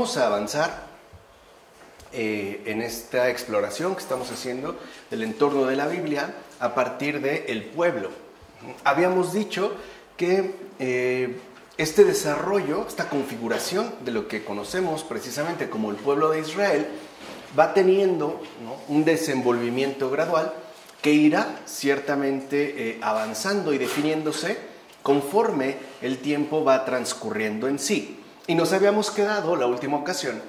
a avanzar eh, en esta exploración que estamos haciendo del entorno de la Biblia a partir del el pueblo. Habíamos dicho que eh, este desarrollo, esta configuración de lo que conocemos precisamente como el pueblo de Israel, va teniendo un desenvolvimiento gradual que irá ciertamente eh, avanzando y definiéndose conforme el tiempo va transcurriendo en sí. Y nos habíamos quedado la última ocasión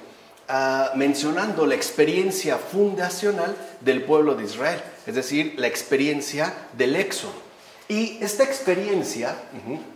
ah, mencionando la experiencia fundacional del pueblo de Israel, es decir, la experiencia del éxodo. Y esta experiencia,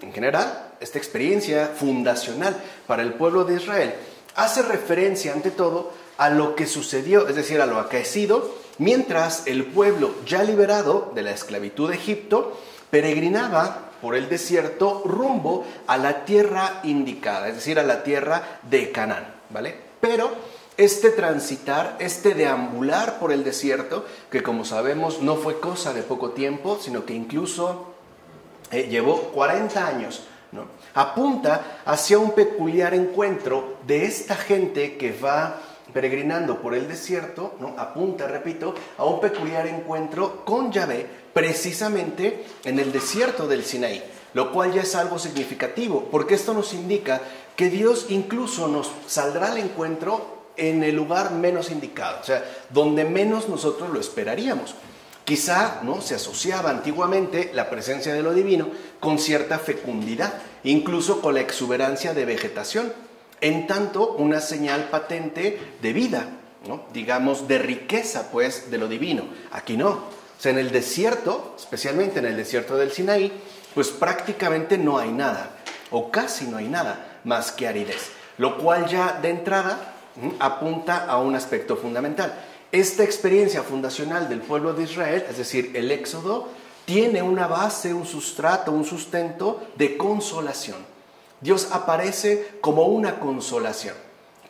en general, esta experiencia fundacional para el pueblo de Israel, hace referencia ante todo a lo que sucedió, es decir, a lo acaecido, mientras el pueblo ya liberado de la esclavitud de Egipto peregrinaba por el desierto rumbo a la tierra indicada, es decir, a la tierra de Canaán, ¿vale? Pero este transitar, este deambular por el desierto, que como sabemos no fue cosa de poco tiempo, sino que incluso eh, llevó 40 años, ¿no? apunta hacia un peculiar encuentro de esta gente que va peregrinando por el desierto, ¿no? apunta, repito, a un peculiar encuentro con Yahvé precisamente en el desierto del Sinaí, lo cual ya es algo significativo, porque esto nos indica que Dios incluso nos saldrá al encuentro en el lugar menos indicado, o sea, donde menos nosotros lo esperaríamos. Quizá ¿no? se asociaba antiguamente la presencia de lo divino con cierta fecundidad, incluso con la exuberancia de vegetación, en tanto una señal patente de vida, digamos de riqueza pues de lo divino. Aquí no. O sea, en el desierto, especialmente en el desierto del Sinaí, pues prácticamente no hay nada, o casi no hay nada más que aridez, lo cual ya de entrada apunta a un aspecto fundamental. Esta experiencia fundacional del pueblo de Israel, es decir, el éxodo, tiene una base, un sustrato, un sustento de consolación. Dios aparece como una consolación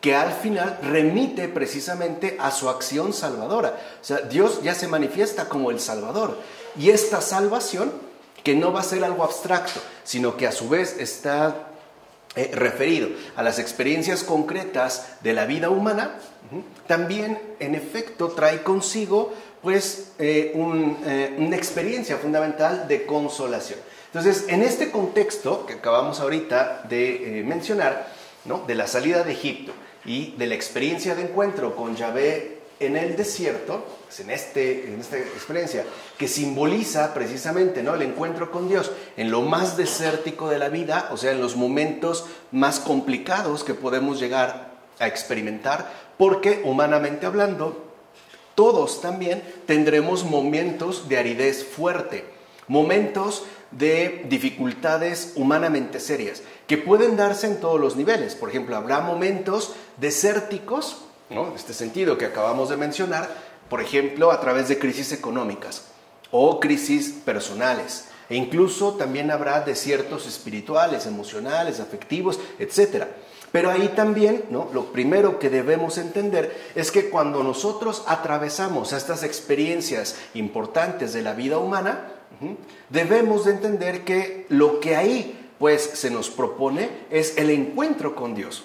que al final remite precisamente a su acción salvadora. O sea, Dios ya se manifiesta como el Salvador. Y esta salvación, que no va a ser algo abstracto, sino que a su vez está eh, referido a las experiencias concretas de la vida humana, también en efecto trae consigo pues eh, eh, una experiencia fundamental de consolación. Entonces, en este contexto que acabamos ahorita de mencionar, ¿no? de la salida de Egipto y de la experiencia de encuentro con Yahvé en el desierto, pues, en, este, en esta experiencia, que simboliza precisamente ¿no? el encuentro con Dios en lo más desértico de la vida, o sea, en los momentos más complicados que podemos llegar a experimentar, porque humanamente hablando, todos también tendremos momentos de aridez fuerte, momentos de dificultades humanamente serias, que pueden darse en todos los niveles. Por ejemplo, habrá momentos desérticos, en este sentido que acabamos de mencionar, por ejemplo, a través de crisis económicas o crisis personales. E incluso también habrá desiertos espirituales, emocionales, afectivos, etc. Pero ahí también, ¿no? Lo primero que debemos entender es que cuando nosotros atravesamos estas experiencias importantes de la vida humana, debemos de entender que lo que ahí pues se nos propone es el encuentro con Dios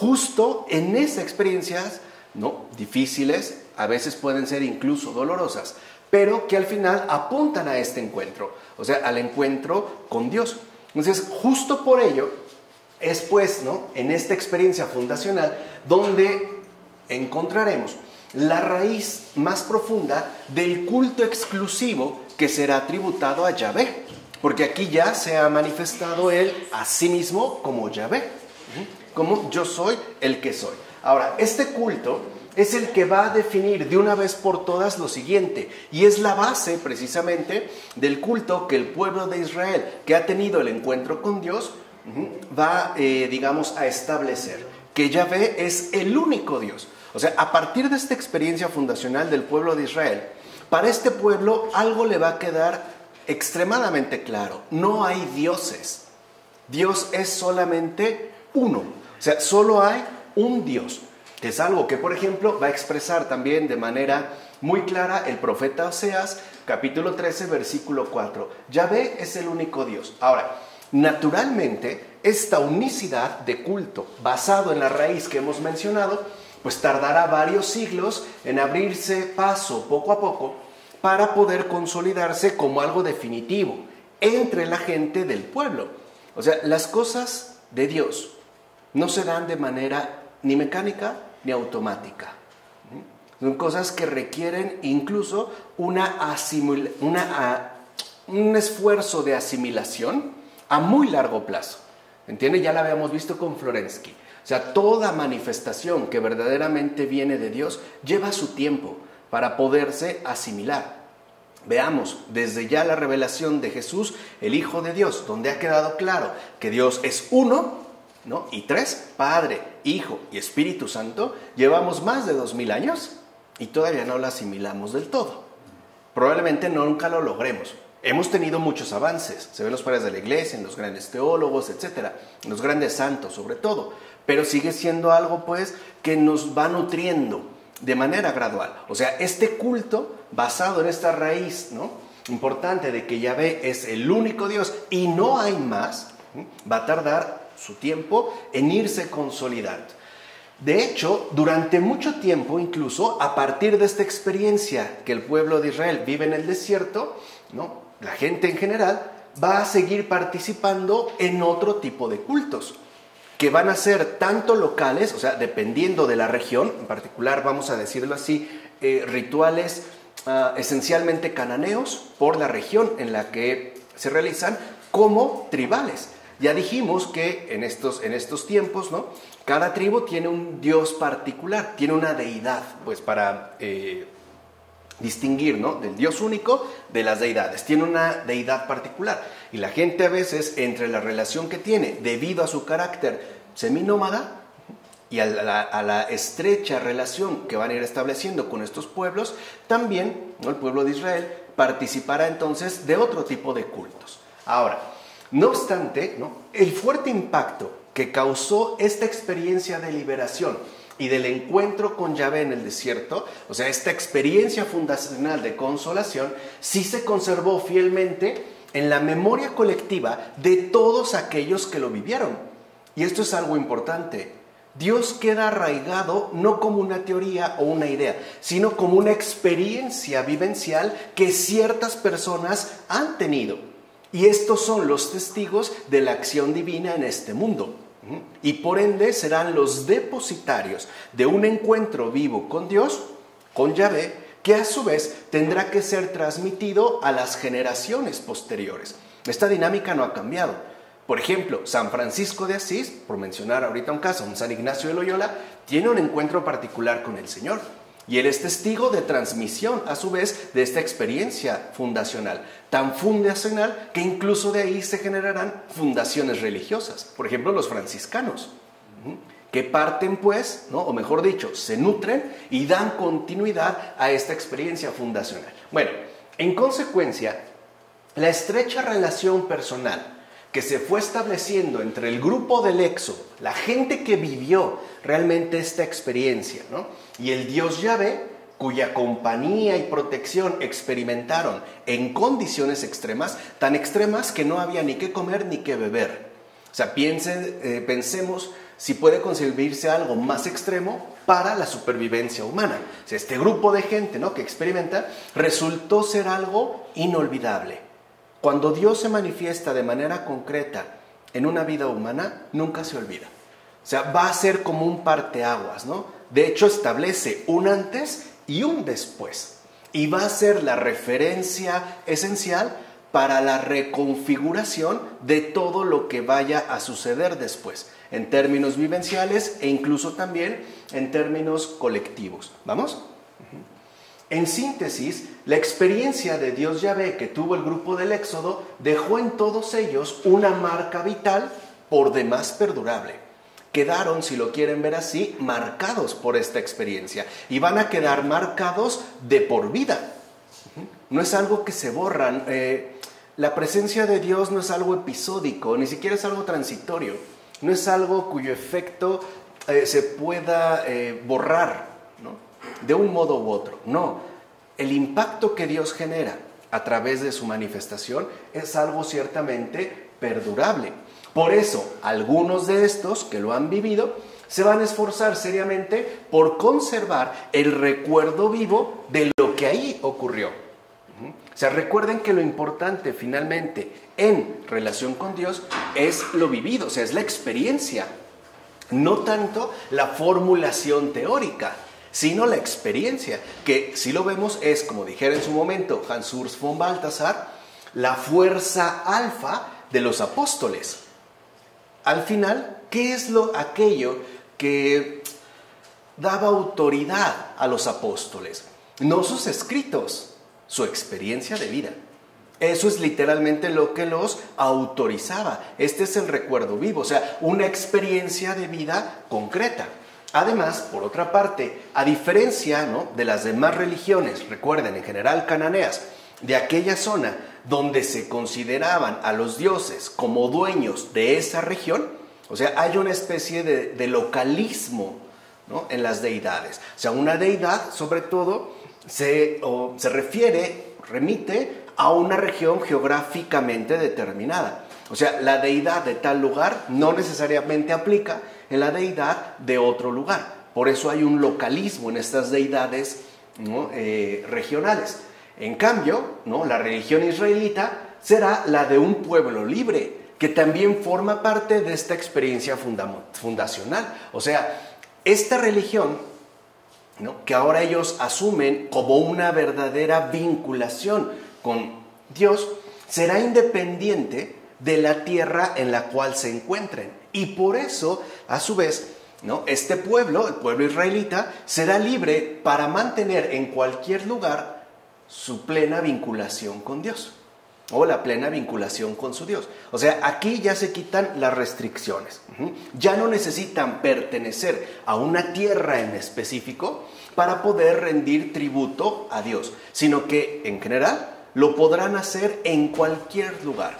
justo en esas experiencias, ¿no? Difíciles, a veces pueden ser incluso dolorosas, pero que al final apuntan a este encuentro, o sea, al encuentro con Dios. Entonces, justo por ello, es pues, ¿no? En esta experiencia fundacional donde encontraremos la raíz más profunda del culto exclusivo que será tributado a Yahvé, porque aquí ya se ha manifestado él a sí mismo como Yahvé como yo soy el que soy. Ahora, este culto es el que va a definir de una vez por todas lo siguiente, y es la base precisamente del culto que el pueblo de Israel, que ha tenido el encuentro con Dios, va, eh, digamos, a establecer, que Yahvé es el único Dios. O sea, a partir de esta experiencia fundacional del pueblo de Israel, para este pueblo algo le va a quedar extremadamente claro, no hay dioses, Dios es solamente uno. O sea, solo hay un Dios, que es algo que, por ejemplo, va a expresar también de manera muy clara el profeta Oseas, capítulo 13, versículo 4. Yahvé es el único Dios. Ahora, Naturalmente, esta unicidad de culto, basado en la raíz que hemos mencionado, pues tardará varios siglos en abrirse paso poco a poco para poder consolidarse como algo definitivo entre la gente del pueblo. O sea, las cosas de Dios no se dan de manera ni mecánica ni automática. Son cosas que requieren incluso una, una un esfuerzo de asimilación a muy largo plazo. ¿Entiende? Ya la habíamos visto con Florensky. O sea, toda manifestación que verdaderamente viene de Dios lleva su tiempo para poderse asimilar. Veamos desde ya la revelación de Jesús, el Hijo de Dios, donde ha quedado claro que Dios es uno, ¿no? Y tres, Padre, Hijo y Espíritu Santo, llevamos más de dos mil años y todavía no lo asimilamos del todo. Probablemente nunca lo logremos. Hemos tenido muchos avances, se ven los padres de la iglesia, en los grandes teólogos, etcétera, los grandes santos sobre todo, pero sigue siendo algo pues que nos va nutriendo de manera gradual. O sea, este culto basado en esta raíz, ¿no? Importante de que Yahvé es el único Dios y no hay más, va a tardar su tiempo en irse consolidando. De hecho, durante mucho tiempo, incluso a partir de esta experiencia que el pueblo de Israel vive en el desierto, ¿no? la gente en general va a seguir participando en otro tipo de cultos, que van a ser tanto locales, o sea, dependiendo de la región, en particular, vamos a decirlo así, eh, rituales ah, esencialmente cananeos por la región en la que se realizan, como tribales. Ya dijimos que en estos, en estos tiempos, ¿no? Cada tribu tiene un dios particular, tiene una deidad, pues para eh, distinguir, ¿no? Del dios único de las deidades. Tiene una deidad particular. Y la gente a veces, entre la relación que tiene, debido a su carácter seminómada, y a la, estrecha relación que van a ir estableciendo con estos pueblos, también ¿no? el pueblo de Israel participará entonces de otro tipo de cultos. Ahora, no obstante, ¿no? el fuerte impacto que causó esta experiencia de liberación y del encuentro con Yahvé en el desierto, o sea, esta experiencia fundacional de consolación, sí se conservó fielmente en la memoria colectiva de todos aquellos que lo vivieron. Y esto es algo importante. Dios queda arraigado no como una teoría o una idea, sino como una experiencia vivencial que ciertas personas han tenido. Y estos son los testigos de la acción divina en este mundo. Y por ende serán los depositarios de un encuentro vivo con Dios, con Yahvé, que a su vez tendrá que ser transmitido a las generaciones posteriores. Esta dinámica no ha cambiado. Por ejemplo, San Francisco de Asís, por mencionar ahorita un caso, un San Ignacio de Loyola, tiene un encuentro particular con el Señor. Y él es testigo de transmisión, a su vez, de esta experiencia fundacional, tan fundacional que incluso de ahí se generarán fundaciones religiosas. Por ejemplo, los franciscanos, que parten pues, ¿no? o mejor dicho, se nutren y dan continuidad a esta experiencia fundacional. Bueno, en consecuencia, la estrecha relación personal que se fue estableciendo entre el grupo del Éxodo, la gente que vivió realmente esta experiencia, ¿no? y el Dios Yahvé, cuya compañía y protección experimentaron en condiciones extremas, tan extremas que no había ni qué comer ni qué beber. O sea, eh, pensemos si puede concebirse algo más extremo para la supervivencia humana. O este grupo de gente ¿no? que experimenta resultó ser algo inolvidable. Cuando Dios se manifiesta de manera concreta en una vida humana, nunca se olvida. O sea, va a ser como un parteaguas, ¿no? De hecho, establece un antes y un después. Y va a ser la referencia esencial para la reconfiguración de todo lo que vaya a suceder después, en términos vivenciales e incluso también en términos colectivos. ¿Vamos? En síntesis, la experiencia de Dios Yahvé que tuvo el grupo del Éxodo dejó en todos ellos una marca vital por demás perdurable. Quedaron, si lo quieren ver así, marcados por esta experiencia y van a quedar marcados de por vida. No es algo que se borran. Eh, la presencia de Dios no es algo episódico, ni siquiera es algo transitorio. No es algo cuyo efecto eh, se pueda eh, borrar de un modo u otro. No, el impacto que Dios genera a través de su manifestación es algo ciertamente perdurable. Por eso, algunos de estos que lo han vivido se van a esforzar seriamente por conservar el recuerdo vivo de lo que ahí ocurrió. O sea, recuerden que lo importante finalmente en relación con Dios es lo vivido, o sea, es la experiencia, no tanto la formulación teórica, sino la experiencia, que si lo vemos es, como dijera en su momento Hans Urs von Balthasar, la fuerza alfa de los apóstoles. Al final, ¿qué es lo aquello que daba autoridad a los apóstoles? No sus escritos, su experiencia de vida. Eso es literalmente lo que los autorizaba. Este es el recuerdo vivo, o sea, una experiencia de vida concreta. Además, por otra parte, a diferencia de las demás religiones, recuerden, en general cananeas, de aquella zona donde se consideraban a los dioses como dueños de esa región, o sea, hay una especie de, localismo en las deidades. O sea, una deidad, sobre todo, se, se refiere, remite a una región geográficamente determinada. O sea, la deidad de tal lugar no necesariamente aplica en la deidad de otro lugar. Por eso hay un localismo en estas deidades eh, regionales. En cambio, ¿no? la religión israelita será la de un pueblo libre, que también forma parte de esta experiencia fundacional. O sea, esta religión, que ahora ellos asumen como una verdadera vinculación con Dios, será independiente de la tierra en la cual se encuentren. Y por eso, a su vez, ¿no? este pueblo, el pueblo israelita, será libre para mantener en cualquier lugar su plena vinculación con Dios o la plena vinculación con su Dios. O sea, aquí ya se quitan las restricciones. Ya no necesitan pertenecer a una tierra en específico para poder rendir tributo a Dios, sino que en general lo podrán hacer en cualquier lugar,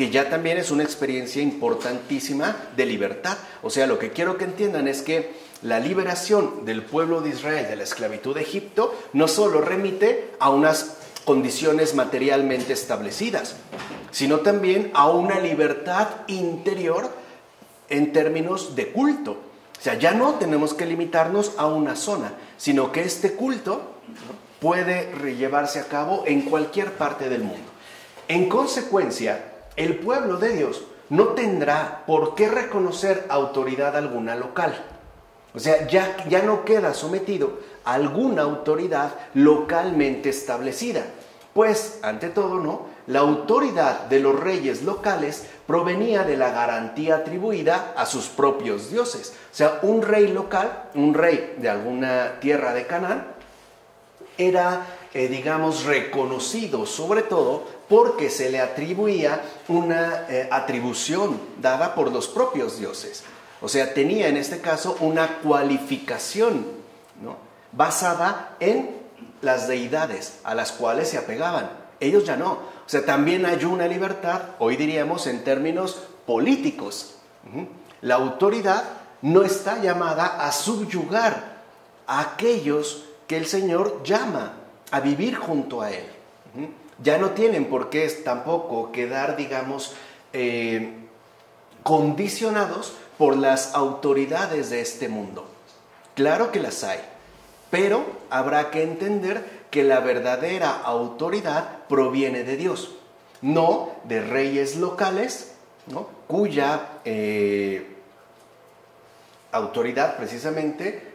que ya también es una experiencia importantísima de libertad. O sea, lo que quiero que entiendan es que la liberación del pueblo de Israel de la esclavitud de Egipto no solo remite a unas condiciones materialmente establecidas, sino también a una libertad interior en términos de culto. O sea, ya no tenemos que limitarnos a una zona, sino que este culto puede llevarse a cabo en cualquier parte del mundo. En consecuencia, el pueblo de Dios no tendrá por qué reconocer autoridad alguna local. O sea, ya, ya no queda sometido a alguna autoridad localmente establecida. Pues, ante todo, ¿no? La autoridad de los reyes locales provenía de la garantía atribuida a sus propios dioses. O sea, un rey local, un rey de alguna tierra de Canaán, era, eh, digamos, reconocido sobre todo porque se le atribuía una eh, atribución dada por los propios dioses. O sea, tenía en este caso una cualificación basada en las deidades a las cuales se apegaban. Ellos ya no. O sea, también hay una libertad, hoy diríamos en términos políticos. La autoridad no está llamada a subyugar a aquellos que el Señor llama a vivir junto a Él. Ya no tienen por qué tampoco quedar, digamos, eh, condicionados por las autoridades de este mundo. Claro que las hay, pero habrá que entender que la verdadera autoridad proviene de Dios, no de reyes locales, cuya eh, autoridad precisamente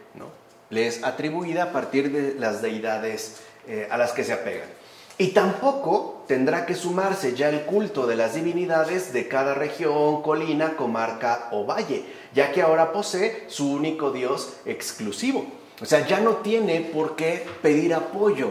le es atribuida a partir de las deidades eh, a las que se apegan. Y tampoco tendrá que sumarse ya el culto de las divinidades de cada región, colina, comarca o valle, ya que ahora posee su único Dios exclusivo. O sea, ya no tiene por qué pedir apoyo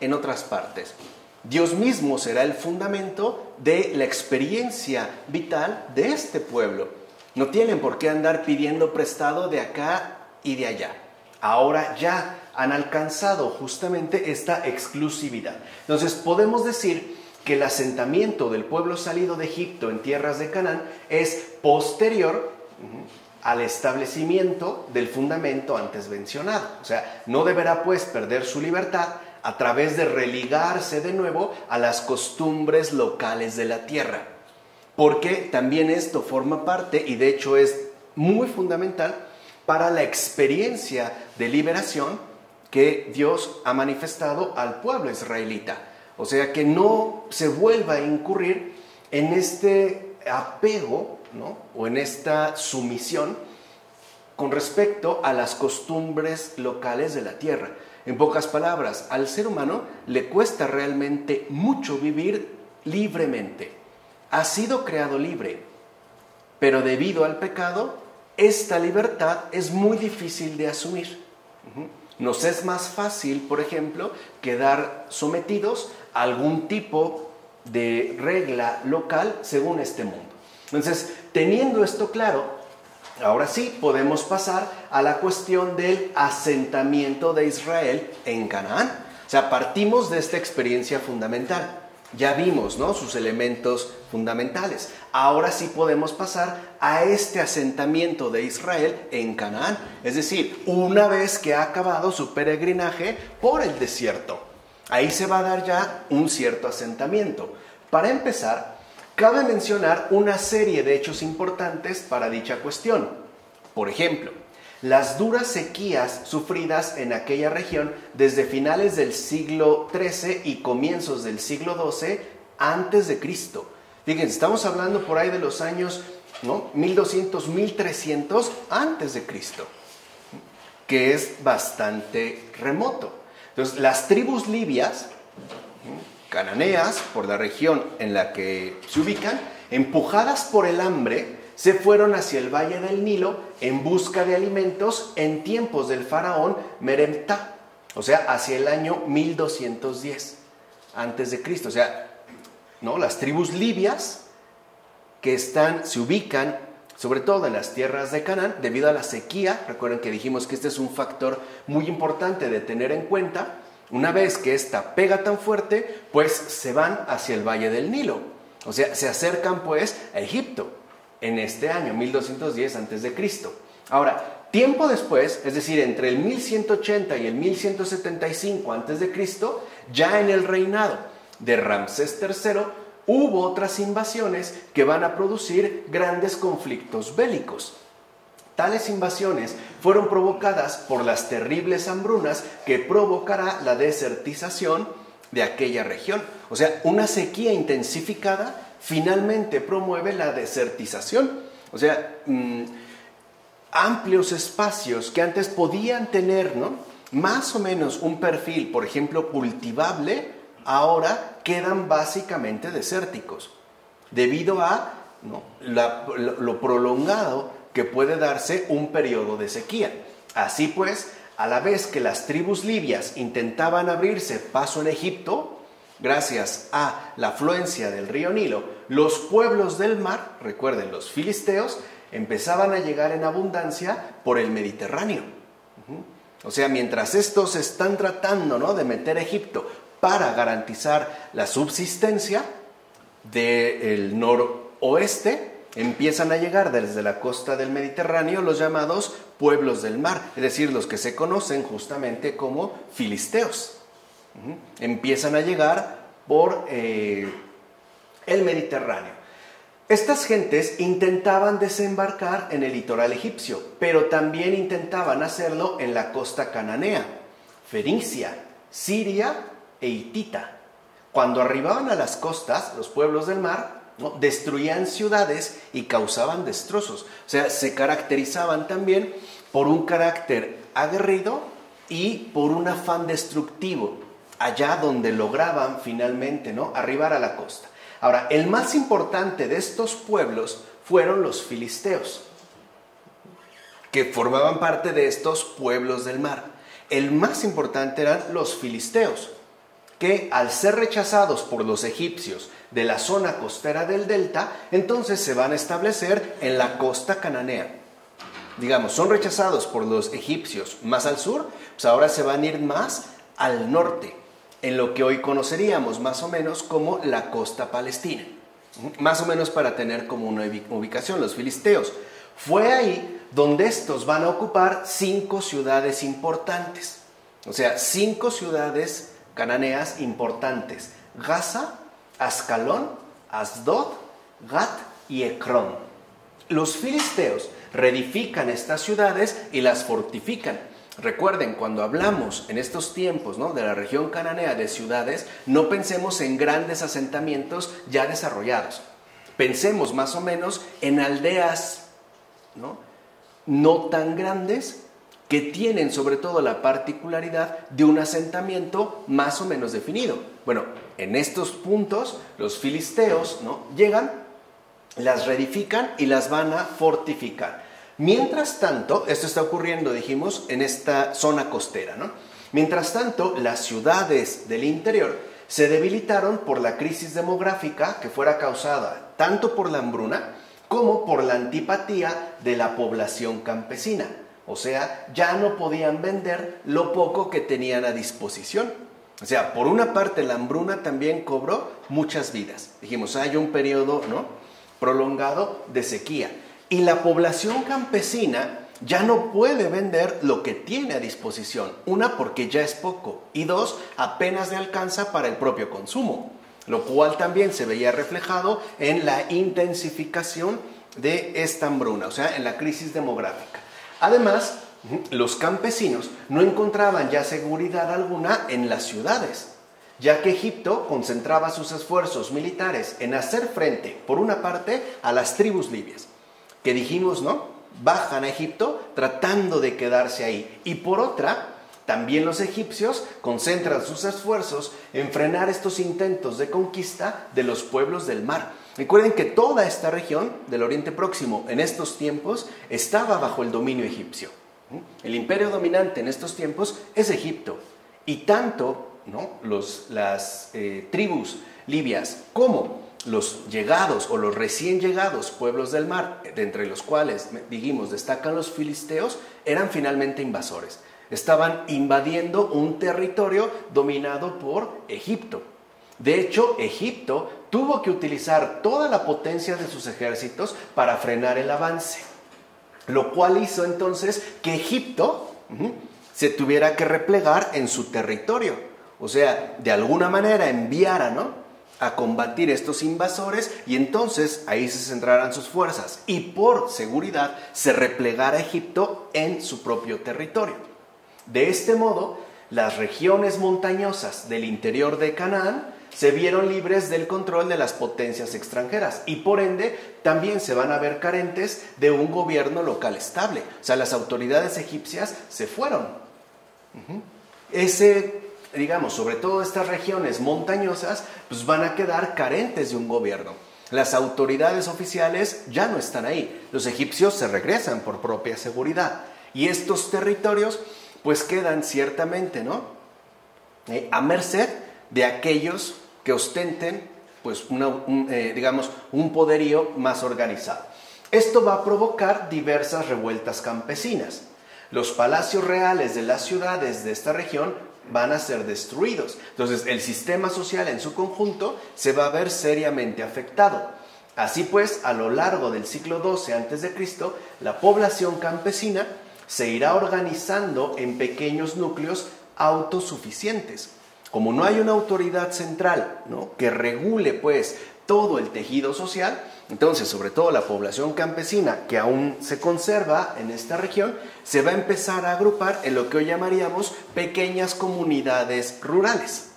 en otras partes. Dios mismo será el fundamento de la experiencia vital de este pueblo. No tienen por qué andar pidiendo prestado de acá y de allá ahora ya han alcanzado justamente esta exclusividad. Entonces podemos decir que el asentamiento del pueblo salido de Egipto en tierras de Canaán es posterior al establecimiento del fundamento antes mencionado. O sea, no deberá pues perder su libertad a través de religarse de nuevo a las costumbres locales de la tierra. porque también esto forma parte y de hecho es muy fundamental para la experiencia de liberación que Dios ha manifestado al pueblo israelita. O sea, que no se vuelva a incurrir en este apego ¿no? o en esta sumisión con respecto a las costumbres locales de la tierra. En pocas palabras, al ser humano le cuesta realmente mucho vivir libremente. Ha sido creado libre, pero debido al pecado, esta libertad es muy difícil de asumir. Nos es más fácil, por ejemplo, quedar sometidos a algún tipo de regla local según este mundo. Entonces, teniendo esto claro, Ahora sí, podemos pasar a la cuestión del asentamiento de Israel en Canaán. O sea, partimos de esta experiencia fundamental. Ya vimos ¿no? sus elementos fundamentales. Ahora sí podemos pasar a este asentamiento de Israel en Canaán. Es decir, una vez que ha acabado su peregrinaje por el desierto. Ahí se va a dar ya un cierto asentamiento. Para empezar, Cabe mencionar una serie de hechos importantes para dicha cuestión. Por ejemplo, las duras sequías sufridas en aquella región desde finales del siglo XIII y comienzos del siglo XII antes de Cristo. Fíjense, estamos hablando por ahí de los años ¿no? 1200, 1300 antes de Cristo, que es bastante remoto. Entonces, las tribus libias cananeas, por la región en la que se ubican, empujadas por el hambre, se fueron hacia el valle del Nilo en busca de alimentos en tiempos del faraón Meremta, o sea, hacia el año 1210 antes de Cristo, o sea, ¿no? Las tribus libias que están se ubican sobre todo en las tierras de Canaán debido a la sequía, recuerden que dijimos que este es un factor muy importante de tener en cuenta, una vez que esta pega tan fuerte, pues se van hacia el valle del Nilo. O sea, se acercan pues a Egipto en este año, 1210 a.C. Ahora, tiempo después, es decir, entre el 1180 y el 1175 a.C., ya en el reinado de Ramsés III, hubo otras invasiones que van a producir grandes conflictos bélicos. Tales invasiones fueron provocadas por las terribles hambrunas que provocará la desertización de aquella región. O sea, una sequía intensificada finalmente promueve la desertización. O sea, mm, amplios espacios que antes podían tener, ¿no? Más o menos un perfil, por ejemplo, cultivable, ahora quedan básicamente desérticos, debido a lo prolongado que puede darse un periodo de sequía. Así pues, a la vez que las tribus libias intentaban abrirse paso en Egipto, gracias a la afluencia del río Nilo, los pueblos del mar, recuerden los filisteos, empezaban a llegar en abundancia por el Mediterráneo. O sea, mientras estos están tratando ¿no? de meter a Egipto para garantizar la subsistencia del noroeste, empiezan a llegar desde la costa del Mediterráneo los llamados pueblos del mar, es decir, los que se conocen justamente como filisteos. Empiezan a llegar por eh, el Mediterráneo. Estas gentes intentaban desembarcar en el litoral egipcio, pero también intentaban hacerlo en la costa cananea, Fenicia, Siria e Hitita. Cuando arribaban a las costas, los pueblos del mar, destruían ciudades y causaban destrozos. O sea, se caracterizaban también por un carácter aguerrido y por un afán destructivo, allá donde lograban finalmente ¿no? arribar a la costa. Ahora, el más importante de estos pueblos fueron los filisteos, que formaban parte de estos pueblos del mar. El más importante eran los filisteos, que al ser rechazados por los egipcios de la zona costera del delta, entonces se van a establecer en la costa cananea. Digamos, son rechazados por los egipcios más al sur, pues ahora se van a ir más al norte, en lo que hoy conoceríamos más o menos como la costa palestina. Más o menos para tener como una ubicación, los filisteos. Fue ahí donde estos van a ocupar cinco ciudades importantes. O sea, cinco ciudades cananeas importantes. Gaza, Ascalón, Asdod, Gat y Ecrón. Los filisteos reedifican estas ciudades y las fortifican. Recuerden, cuando hablamos en estos tiempos ¿no? de la región cananea de ciudades, no pensemos en grandes asentamientos ya desarrollados. Pensemos más o menos en aldeas ¿no? no tan grandes que tienen sobre todo la particularidad de un asentamiento más o menos definido. Bueno, en estos puntos los filisteos ¿no? llegan, las reedifican y las van a fortificar. Mientras tanto, esto está ocurriendo, dijimos, en esta zona costera, ¿no? Mientras tanto, las ciudades del interior se debilitaron por la crisis demográfica que fuera causada tanto por la hambruna como por la antipatía de la población campesina. O sea, ya no podían vender lo poco que tenían a disposición. O sea, por una parte la hambruna también cobró muchas vidas. Dijimos, hay un periodo ¿no? prolongado de sequía. Y la población campesina ya no puede vender lo que tiene a disposición. Una, porque ya es poco. Y dos, apenas le alcanza para el propio consumo. Lo cual también se veía reflejado en la intensificación de esta hambruna, o sea, en la crisis demográfica. Además, los campesinos no encontraban ya seguridad alguna en las ciudades, ya que Egipto concentraba sus esfuerzos militares en hacer frente, por una parte, a las tribus libias que dijimos, ¿no? Bajan a Egipto tratando de quedarse ahí. Y por otra, también los egipcios concentran sus esfuerzos en frenar estos intentos de conquista de los pueblos del mar. Recuerden que toda esta región del Oriente Próximo en estos tiempos estaba bajo el dominio egipcio. El imperio dominante en estos tiempos es Egipto. Y tanto ¿no? Los, las eh, tribus libias como los llegados o los recién llegados pueblos del mar, de entre los cuales, dijimos, destacan los filisteos, eran finalmente invasores. Estaban invadiendo un territorio dominado por Egipto. De hecho, Egipto tuvo que utilizar toda la potencia de sus ejércitos para frenar el avance, lo cual hizo entonces que Egipto se tuviera que replegar en su territorio. O sea, de alguna manera enviara, ¿no? A combatir estos invasores y entonces ahí se centrarán sus fuerzas y por seguridad se replegara Egipto en su propio territorio. De este modo, las regiones montañosas del interior de Canaán se vieron libres del control de las potencias extranjeras y por ende también se van a ver carentes de un gobierno local estable. O sea, las autoridades egipcias se fueron. Ese digamos, sobre todo estas regiones montañosas, pues van a quedar carentes de un gobierno. Las autoridades oficiales ya no están ahí. Los egipcios se regresan por propia seguridad. Y estos territorios pues quedan ciertamente, ¿no? Eh, a merced de aquellos que ostenten pues un, eh, digamos, un poderío más organizado. Esto va a provocar diversas revueltas campesinas. Los palacios reales de las ciudades de esta región van a ser destruidos. Entonces el sistema social en su conjunto se va a ver seriamente afectado. Así pues, a lo largo del siglo XII a.C., la población campesina se irá organizando en pequeños núcleos autosuficientes. Como no hay una autoridad central ¿no? que regule pues todo el tejido social, entonces, sobre todo la población campesina que aún se conserva en esta región, se va a empezar a agrupar en lo que hoy llamaríamos pequeñas comunidades rurales.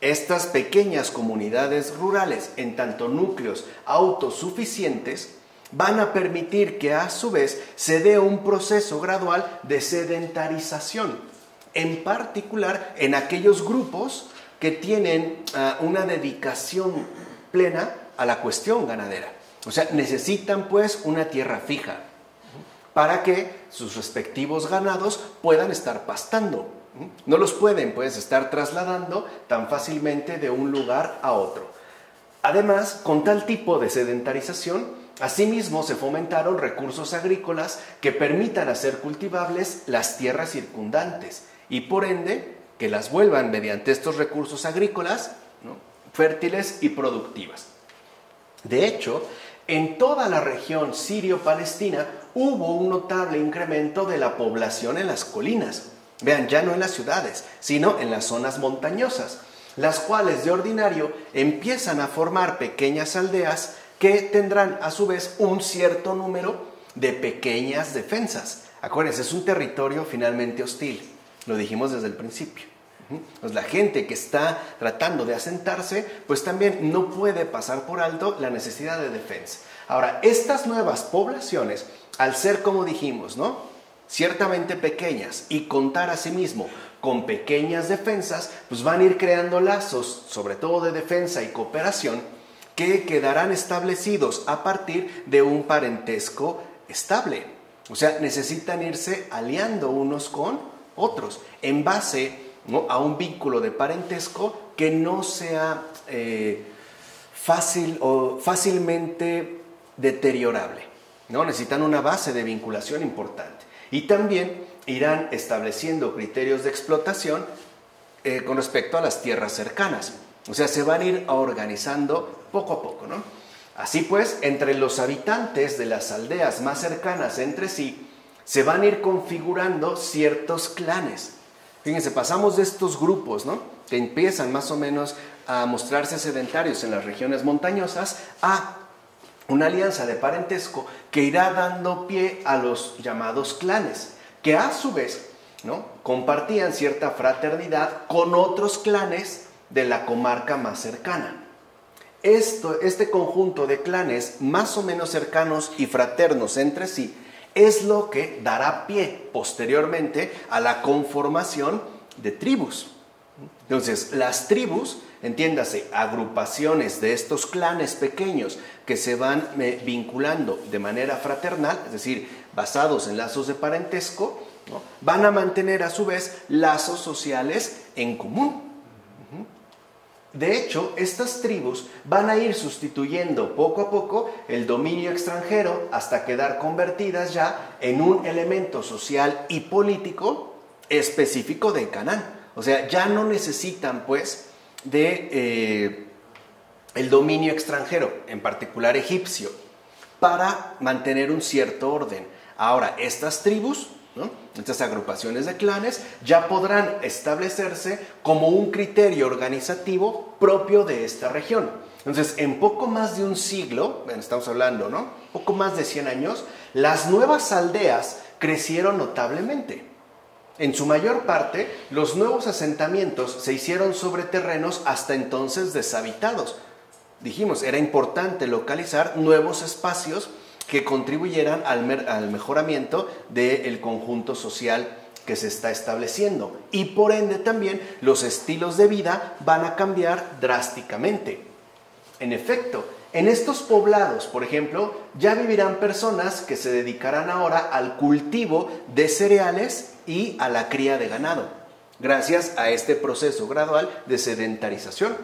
Estas pequeñas comunidades rurales, en tanto núcleos autosuficientes, van a permitir que a su vez se dé un proceso gradual de sedentarización, en particular en aquellos grupos que tienen ah, una dedicación plena a la cuestión ganadera. O sea, necesitan pues una tierra fija para que sus respectivos ganados puedan estar pastando. No los pueden pues estar trasladando tan fácilmente de un lugar a otro. Además, con tal tipo de sedentarización, asimismo se fomentaron recursos agrícolas que permitan hacer cultivables las tierras circundantes y por ende que las vuelvan mediante estos recursos agrícolas fértiles y productivas. De hecho, en toda la región sirio-palestina hubo un notable incremento de la población en las colinas. Vean, ya no en las ciudades, sino en las zonas montañosas. las cuales de ordinario empiezan a formar pequeñas aldeas que tendrán a su vez un cierto número de pequeñas defensas. Acuérdense, es un territorio finalmente hostil, lo dijimos desde el principio. Pues la gente que está tratando de asentarse, pues también no puede pasar por alto la necesidad de defensa. Ahora, estas nuevas poblaciones, al ser como dijimos, ¿no? Ciertamente pequeñas y contar a sí mismo con pequeñas defensas, pues van a ir creando lazos, sobre todo de defensa y cooperación, que quedarán establecidos a partir de un parentesco estable. O sea, necesitan irse aliando unos con otros en base a un vínculo de parentesco que no sea eh, fácil o fácilmente deteriorable. ¿no? Necesitan una base de vinculación importante. Y también irán estableciendo criterios de explotación eh, con respecto a las tierras cercanas. O sea, se van a ir organizando poco a poco, ¿no? Así pues, entre los habitantes de las aldeas más cercanas entre sí, se van a ir configurando ciertos clanes. Fíjense, pasamos de estos grupos, ¿no? Que empiezan más o menos a mostrarse sedentarios en las regiones montañosas a una alianza de parentesco que irá dando pie a los llamados clanes, que a su vez ¿no? compartían cierta fraternidad con otros clanes de la comarca más cercana. Esto, este conjunto de clanes más o menos cercanos y fraternos entre sí es lo que dará pie posteriormente a la conformación de tribus. Entonces, las tribus, entiéndase, agrupaciones de estos clanes pequeños que se van eh, vinculando de manera fraternal, es decir, basados en lazos de parentesco, van a mantener a su vez lazos sociales en común. De hecho, estas tribus van a ir sustituyendo poco a poco el dominio extranjero hasta quedar convertidas ya en un elemento social y político específico de Canaán. O sea, ya no necesitan pues de eh, el dominio extranjero, en particular egipcio, para mantener un cierto orden. Ahora, estas tribus estas agrupaciones de clanes ya podrán establecerse como un criterio organizativo propio de esta región. Entonces, en poco más de un siglo, estamos hablando, ¿no? Poco más de 100 años, las nuevas aldeas crecieron notablemente. En su mayor parte, los nuevos asentamientos se hicieron sobre terrenos hasta entonces deshabitados. Dijimos, era importante localizar nuevos espacios que contribuyeran al, mejoramiento del conjunto social que se está estableciendo. Y por ende también los estilos de vida van a cambiar drásticamente. En efecto, en estos poblados, por ejemplo, ya vivirán personas que se dedicarán ahora al cultivo de cereales y a la cría de ganado, gracias a este proceso gradual de sedentarización.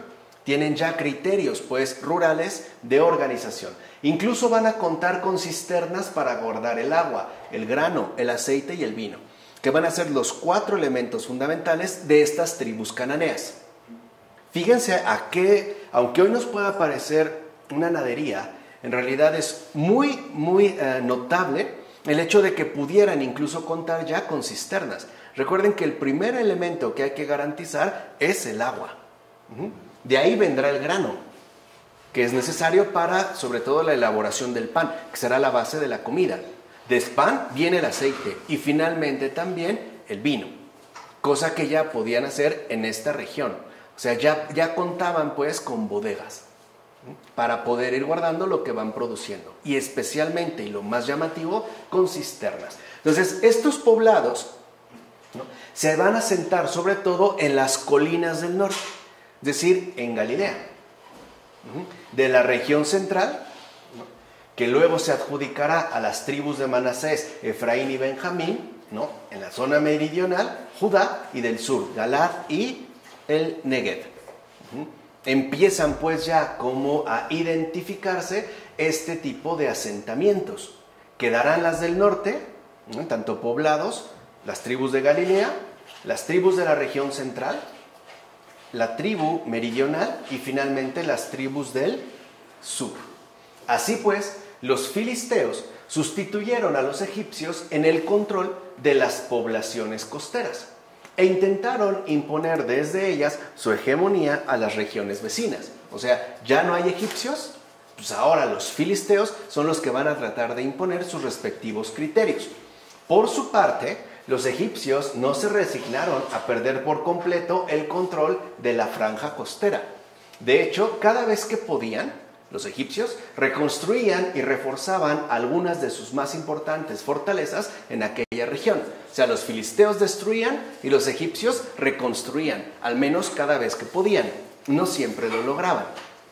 Tienen ya criterios, pues, rurales de organización. Incluso van a contar con cisternas para guardar el agua, el grano, el aceite y el vino, que van a ser los cuatro elementos fundamentales de estas tribus cananeas. Fíjense a qué, aunque hoy nos pueda parecer una nadería, en realidad es muy, muy eh, notable el hecho de que pudieran incluso contar ya con cisternas. Recuerden que el primer elemento que hay que garantizar es el agua. De ahí vendrá el grano que es necesario para, sobre todo, la elaboración del pan, que será la base de la comida. De pan viene el aceite y finalmente también el vino, cosa que ya podían hacer en esta región. O sea, ya, ya contaban pues con bodegas para poder ir guardando lo que van produciendo. Y especialmente, y lo más llamativo, con cisternas. Entonces, estos poblados se van a sentar sobre todo en las colinas del norte, es decir, en Galilea de la región central, que luego se adjudicará a las tribus de Manasés, Efraín y Benjamín, ¿no? en la zona meridional, Judá y del sur, Galad y el Negev. Empiezan pues ya como a identificarse este tipo de asentamientos. Quedarán las del norte, tanto poblados, las tribus de Galilea, las tribus de la región central, la tribu meridional y finalmente las tribus del sur. Así pues, los filisteos sustituyeron a los egipcios en el control de las poblaciones costeras. e intentaron imponer desde ellas su hegemonía a las regiones vecinas. O sea, ya no hay egipcios, pues ahora los filisteos son los que van a tratar de imponer sus respectivos criterios. Por su parte, los egipcios no se resignaron a perder por completo el control de la franja costera. De hecho, cada vez que podían, los egipcios reconstruían y reforzaban algunas de sus más importantes fortalezas en aquella región. O sea, los filisteos destruían y los egipcios reconstruían, al menos cada vez que podían. No siempre lo lograban,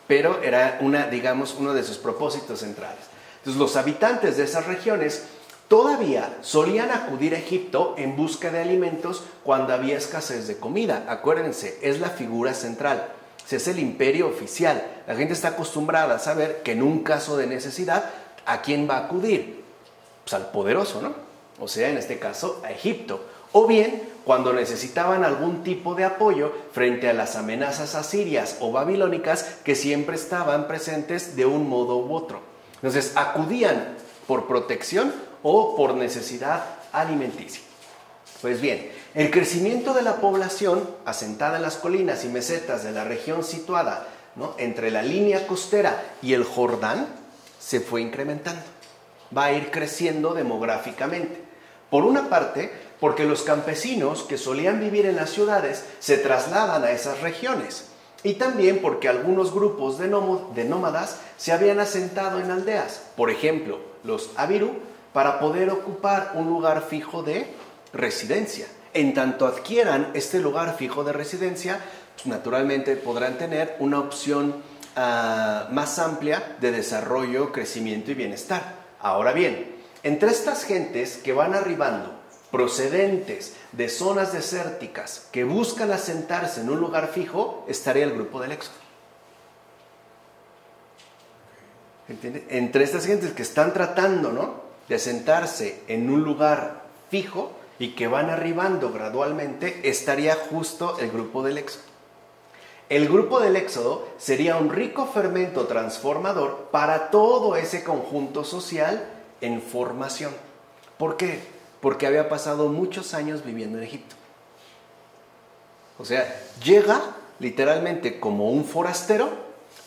pero era una, digamos, uno de sus propósitos centrales. Entonces, los habitantes de esas regiones todavía solían acudir a Egipto en busca de alimentos cuando había escasez de comida. Acuérdense, es la figura central es el imperio oficial. La gente está acostumbrada a saber que en un caso de necesidad, ¿a quién va a acudir? Pues al poderoso, ¿no? O sea, en este caso, a Egipto. O bien, cuando necesitaban algún tipo de apoyo frente a las amenazas asirias o babilónicas que siempre estaban presentes de un modo u otro. Entonces, acudían por protección o por necesidad alimenticia. Pues bien, el crecimiento de la población asentada en las colinas y mesetas de la región situada entre la línea costera y el Jordán se fue incrementando. Va a ir creciendo demográficamente. Por una parte, porque los campesinos que solían vivir en las ciudades se trasladan a esas regiones. Y también porque algunos grupos de, nómadas se habían asentado en aldeas. Por ejemplo, los Abiru, para poder ocupar un lugar fijo de residencia en tanto adquieran este lugar fijo de residencia, naturalmente podrán tener una opción ah, más amplia de desarrollo, crecimiento y bienestar. Ahora bien, entre estas gentes que van arribando, procedentes de zonas desérticas, que buscan asentarse en un lugar fijo, estaría el grupo del éxodo. Entre estas gentes que están tratando ¿no? De asentarse en un lugar fijo, y que van arribando gradualmente, estaría justo el grupo del Éxodo. El grupo del Éxodo sería un rico fermento transformador para todo ese conjunto social en formación. ¿Por qué? Porque había pasado muchos años viviendo en Egipto. O sea, llega literalmente como un forastero,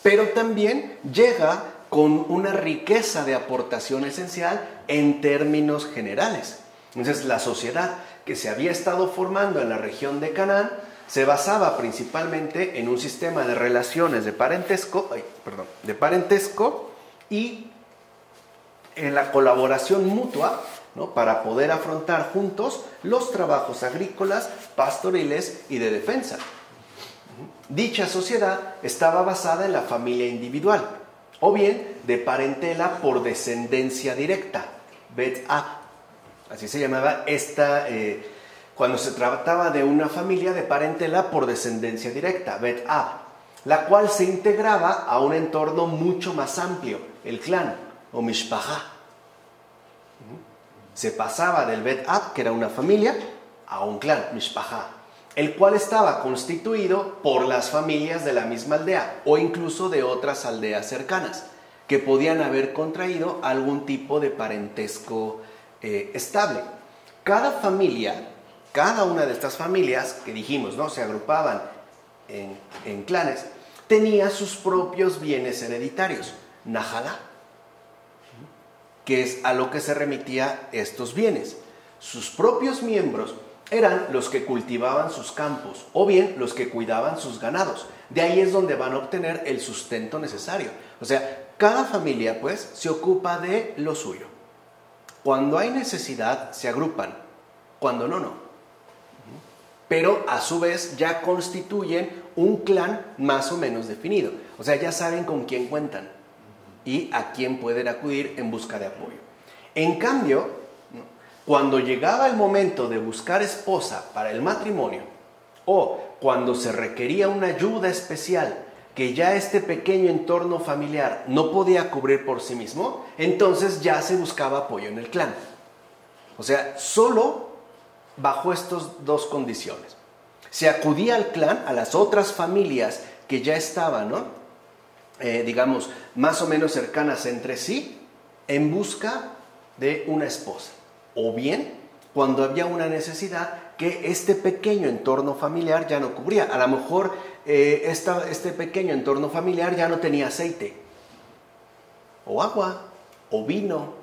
pero también llega con una riqueza de aportación esencial en términos generales. Entonces la sociedad que se había estado formando en la región de Canaán se basaba principalmente en un sistema de relaciones de parentesco, de parentesco y en la colaboración mutua para poder afrontar juntos los trabajos agrícolas, pastoriles y de defensa. Dicha sociedad estaba basada en la familia individual o bien de parentela por descendencia directa, bet Así se llamaba esta, eh, cuando se trataba de una familia de parentela por descendencia directa, Bet Ab, la cual se integraba a un entorno mucho más amplio, el clan o Mishpaha. Se pasaba del Bet Ab, que era una familia, a un clan, Mishpaha, el cual estaba constituido por las familias de la misma aldea o incluso de otras aldeas cercanas, que podían haber contraído algún tipo de parentesco eh, estable. Cada familia, cada una de estas familias que dijimos, ¿no? Se agrupaban en, clanes, tenía sus propios bienes hereditarios. Najalá, que es a lo que se remitía estos bienes. Sus propios miembros eran los que cultivaban sus campos o bien los que cuidaban sus ganados. De ahí es donde van a obtener el sustento necesario. O sea, cada familia pues se ocupa de lo suyo. Cuando hay necesidad, se agrupan. Cuando no, no. Pero a su vez ya constituyen un clan más o menos definido. O sea, ya saben con quién cuentan y a quién pueden acudir en busca de apoyo. En cambio, cuando llegaba el momento de buscar esposa para el matrimonio o cuando se requería una ayuda especial que ya este pequeño entorno familiar no podía cubrir por sí mismo, entonces ya se buscaba apoyo en el clan. O sea, solo bajo estas dos condiciones. Se acudía al clan, a las otras familias que ya estaban. Eh, digamos, más o menos cercanas entre sí, en busca de una esposa. O bien cuando había una necesidad que este pequeño entorno familiar ya no cubría. A lo mejor eh, este pequeño entorno familiar ya no tenía aceite, o agua, o vino,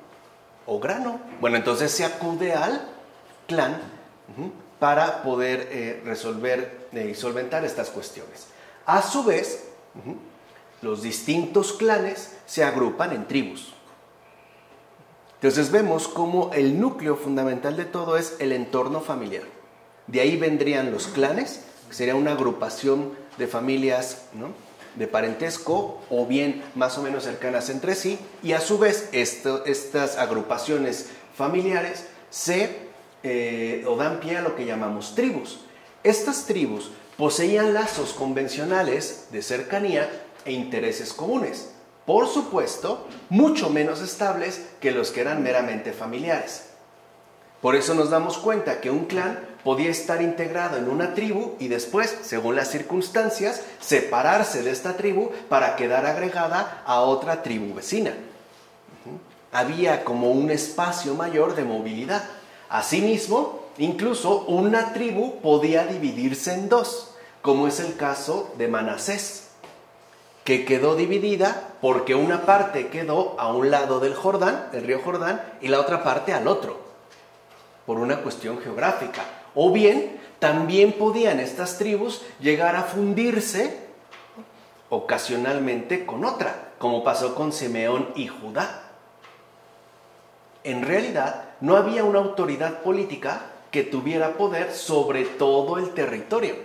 o grano. Bueno, entonces se acude al clan para poder eh, resolver eh, y solventar estas cuestiones. A su vez, los distintos clanes se agrupan en tribus. Entonces vemos cómo el núcleo fundamental de todo es el entorno familiar. De ahí vendrían los clanes, que sería una agrupación de familias de parentesco o bien más o menos cercanas entre sí, y a su vez estas agrupaciones familiares se eh, o dan pie a lo que llamamos tribus. Estas tribus poseían lazos convencionales de cercanía e intereses comunes por supuesto, mucho menos estables que los que eran meramente familiares. Por eso nos damos cuenta que un clan podía estar integrado en una tribu y después, según las circunstancias, separarse de esta tribu para quedar agregada a otra tribu vecina. Había como un espacio mayor de movilidad. Asimismo, incluso una tribu podía dividirse en dos, como es el caso de Manasés que quedó dividida porque una parte quedó a un lado del Jordán, del río Jordán, y la otra parte al otro, por una cuestión geográfica. O bien, también podían estas tribus llegar a fundirse ocasionalmente con otra, como pasó con Simeón y Judá. En realidad, no había una autoridad política que tuviera poder sobre todo el territorio.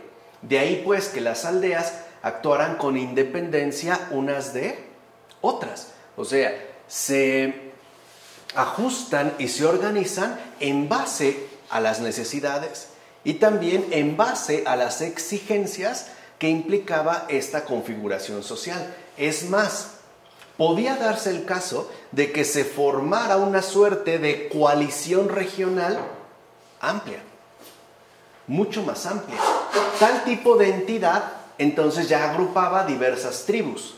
De ahí pues que las aldeas actuarán con independencia unas de otras. O sea, se ajustan y se organizan en base a las necesidades y también en base a las exigencias que implicaba esta configuración social. Es más, podía darse el caso de que se formara una suerte de coalición regional amplia, mucho más amplia. Tal tipo de entidad entonces ya agrupaba diversas tribus,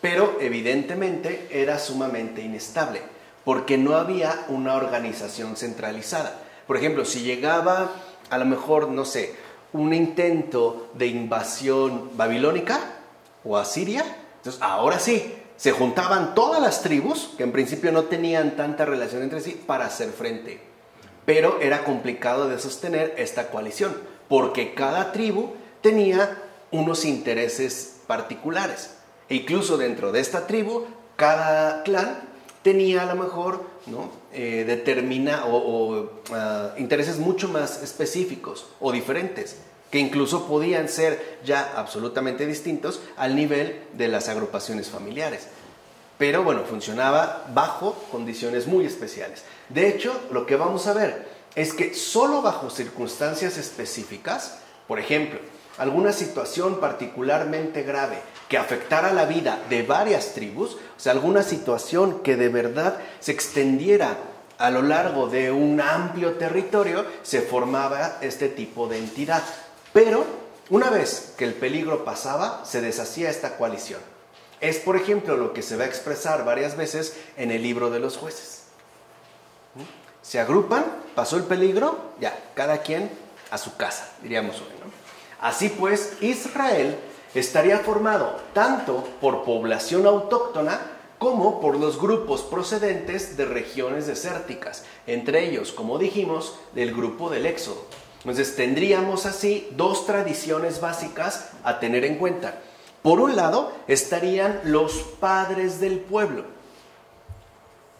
pero evidentemente era sumamente inestable, porque no había una organización centralizada. Por ejemplo, si llegaba a lo mejor, no sé, un intento de invasión babilónica o asiria, entonces ahora sí, se juntaban todas las tribus, que en principio no tenían tanta relación entre sí, para hacer frente. Pero era complicado de sostener esta coalición, porque cada tribu tenía unos intereses particulares. E incluso dentro de esta tribu, cada clan tenía a lo mejor ¿no? Eh, determina o, ah, intereses mucho más específicos o diferentes, que incluso podían ser ya absolutamente distintos al nivel de las agrupaciones familiares. Pero bueno, funcionaba bajo condiciones muy especiales. De hecho, lo que vamos a ver es que solo bajo circunstancias específicas, por ejemplo, alguna situación particularmente grave que afectara la vida de varias tribus, o sea, alguna situación que de verdad se extendiera a lo largo de un amplio territorio, se formaba este tipo de entidad. Pero una vez que el peligro pasaba, se deshacía esta coalición. Es, por ejemplo, lo que se va a expresar varias veces en el libro de los jueces. ¿Mm? Se agrupan, pasó el peligro, ya, cada quien a su casa, diríamos hoy. ¿no? Así pues, Israel estaría formado tanto por población autóctona como por los grupos procedentes de regiones desérticas, entre ellos, como dijimos, del grupo del Éxodo. Entonces tendríamos así dos tradiciones básicas a tener en cuenta. Por un lado estarían los padres del pueblo.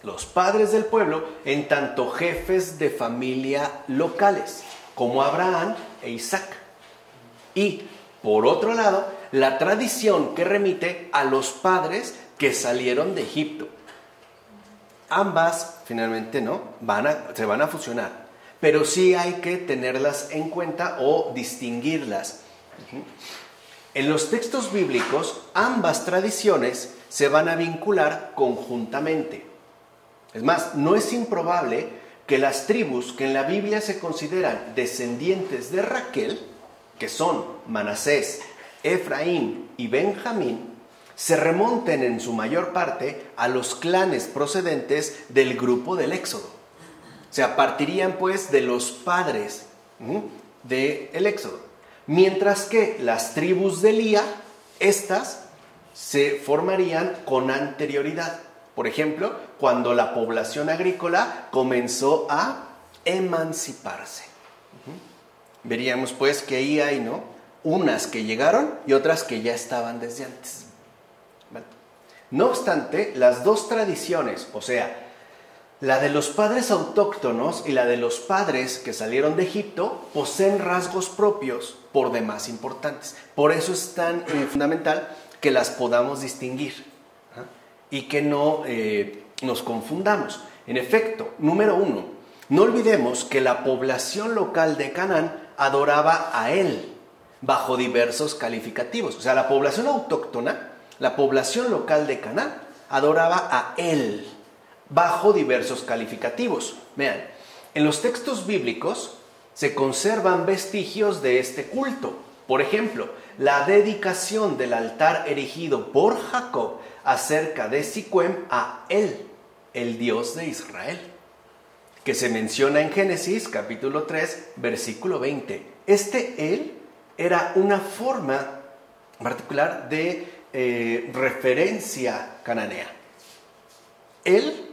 Los padres del pueblo en tanto jefes de familia locales, como Abraham e Isaac. Y, por otro lado, la tradición que remite a los padres que salieron de Egipto. Ambas, finalmente, ¿no? Van a, se van a fusionar, pero sí hay que tenerlas en cuenta o distinguirlas. En los textos bíblicos, ambas tradiciones se van a vincular conjuntamente. Es más, no es improbable que las tribus que en la Biblia se consideran descendientes de Raquel, que son Manasés, Efraín y Benjamín, se remonten en su mayor parte a los clanes procedentes del grupo del Éxodo. O sea, partirían pues de los padres del Éxodo. Mientras que las tribus de Lía, estas se formarían con anterioridad. Por ejemplo, cuando la población agrícola comenzó a emanciparse. Veríamos pues que ahí hay, ¿no? Unas que llegaron y otras que ya estaban desde antes. No obstante, las dos tradiciones, o sea, la de los padres autóctonos y la de los padres que salieron de Egipto poseen rasgos propios por demás importantes. Por eso es tan eh, fundamental que las podamos distinguir ¿ah? y que no eh, nos confundamos. En efecto, número uno, no olvidemos que la población local de Canaán adoraba a él bajo diversos calificativos. O sea, la población autóctona, la población local de Canaán, adoraba a él bajo diversos calificativos. Vean, en los textos bíblicos se conservan vestigios de este culto. Por ejemplo, la dedicación del altar erigido por Jacob acerca de Siquem a él, el Dios de Israel, que se menciona en Génesis capítulo 3, versículo 20. Este él era una forma particular de eh, referencia cananea. Él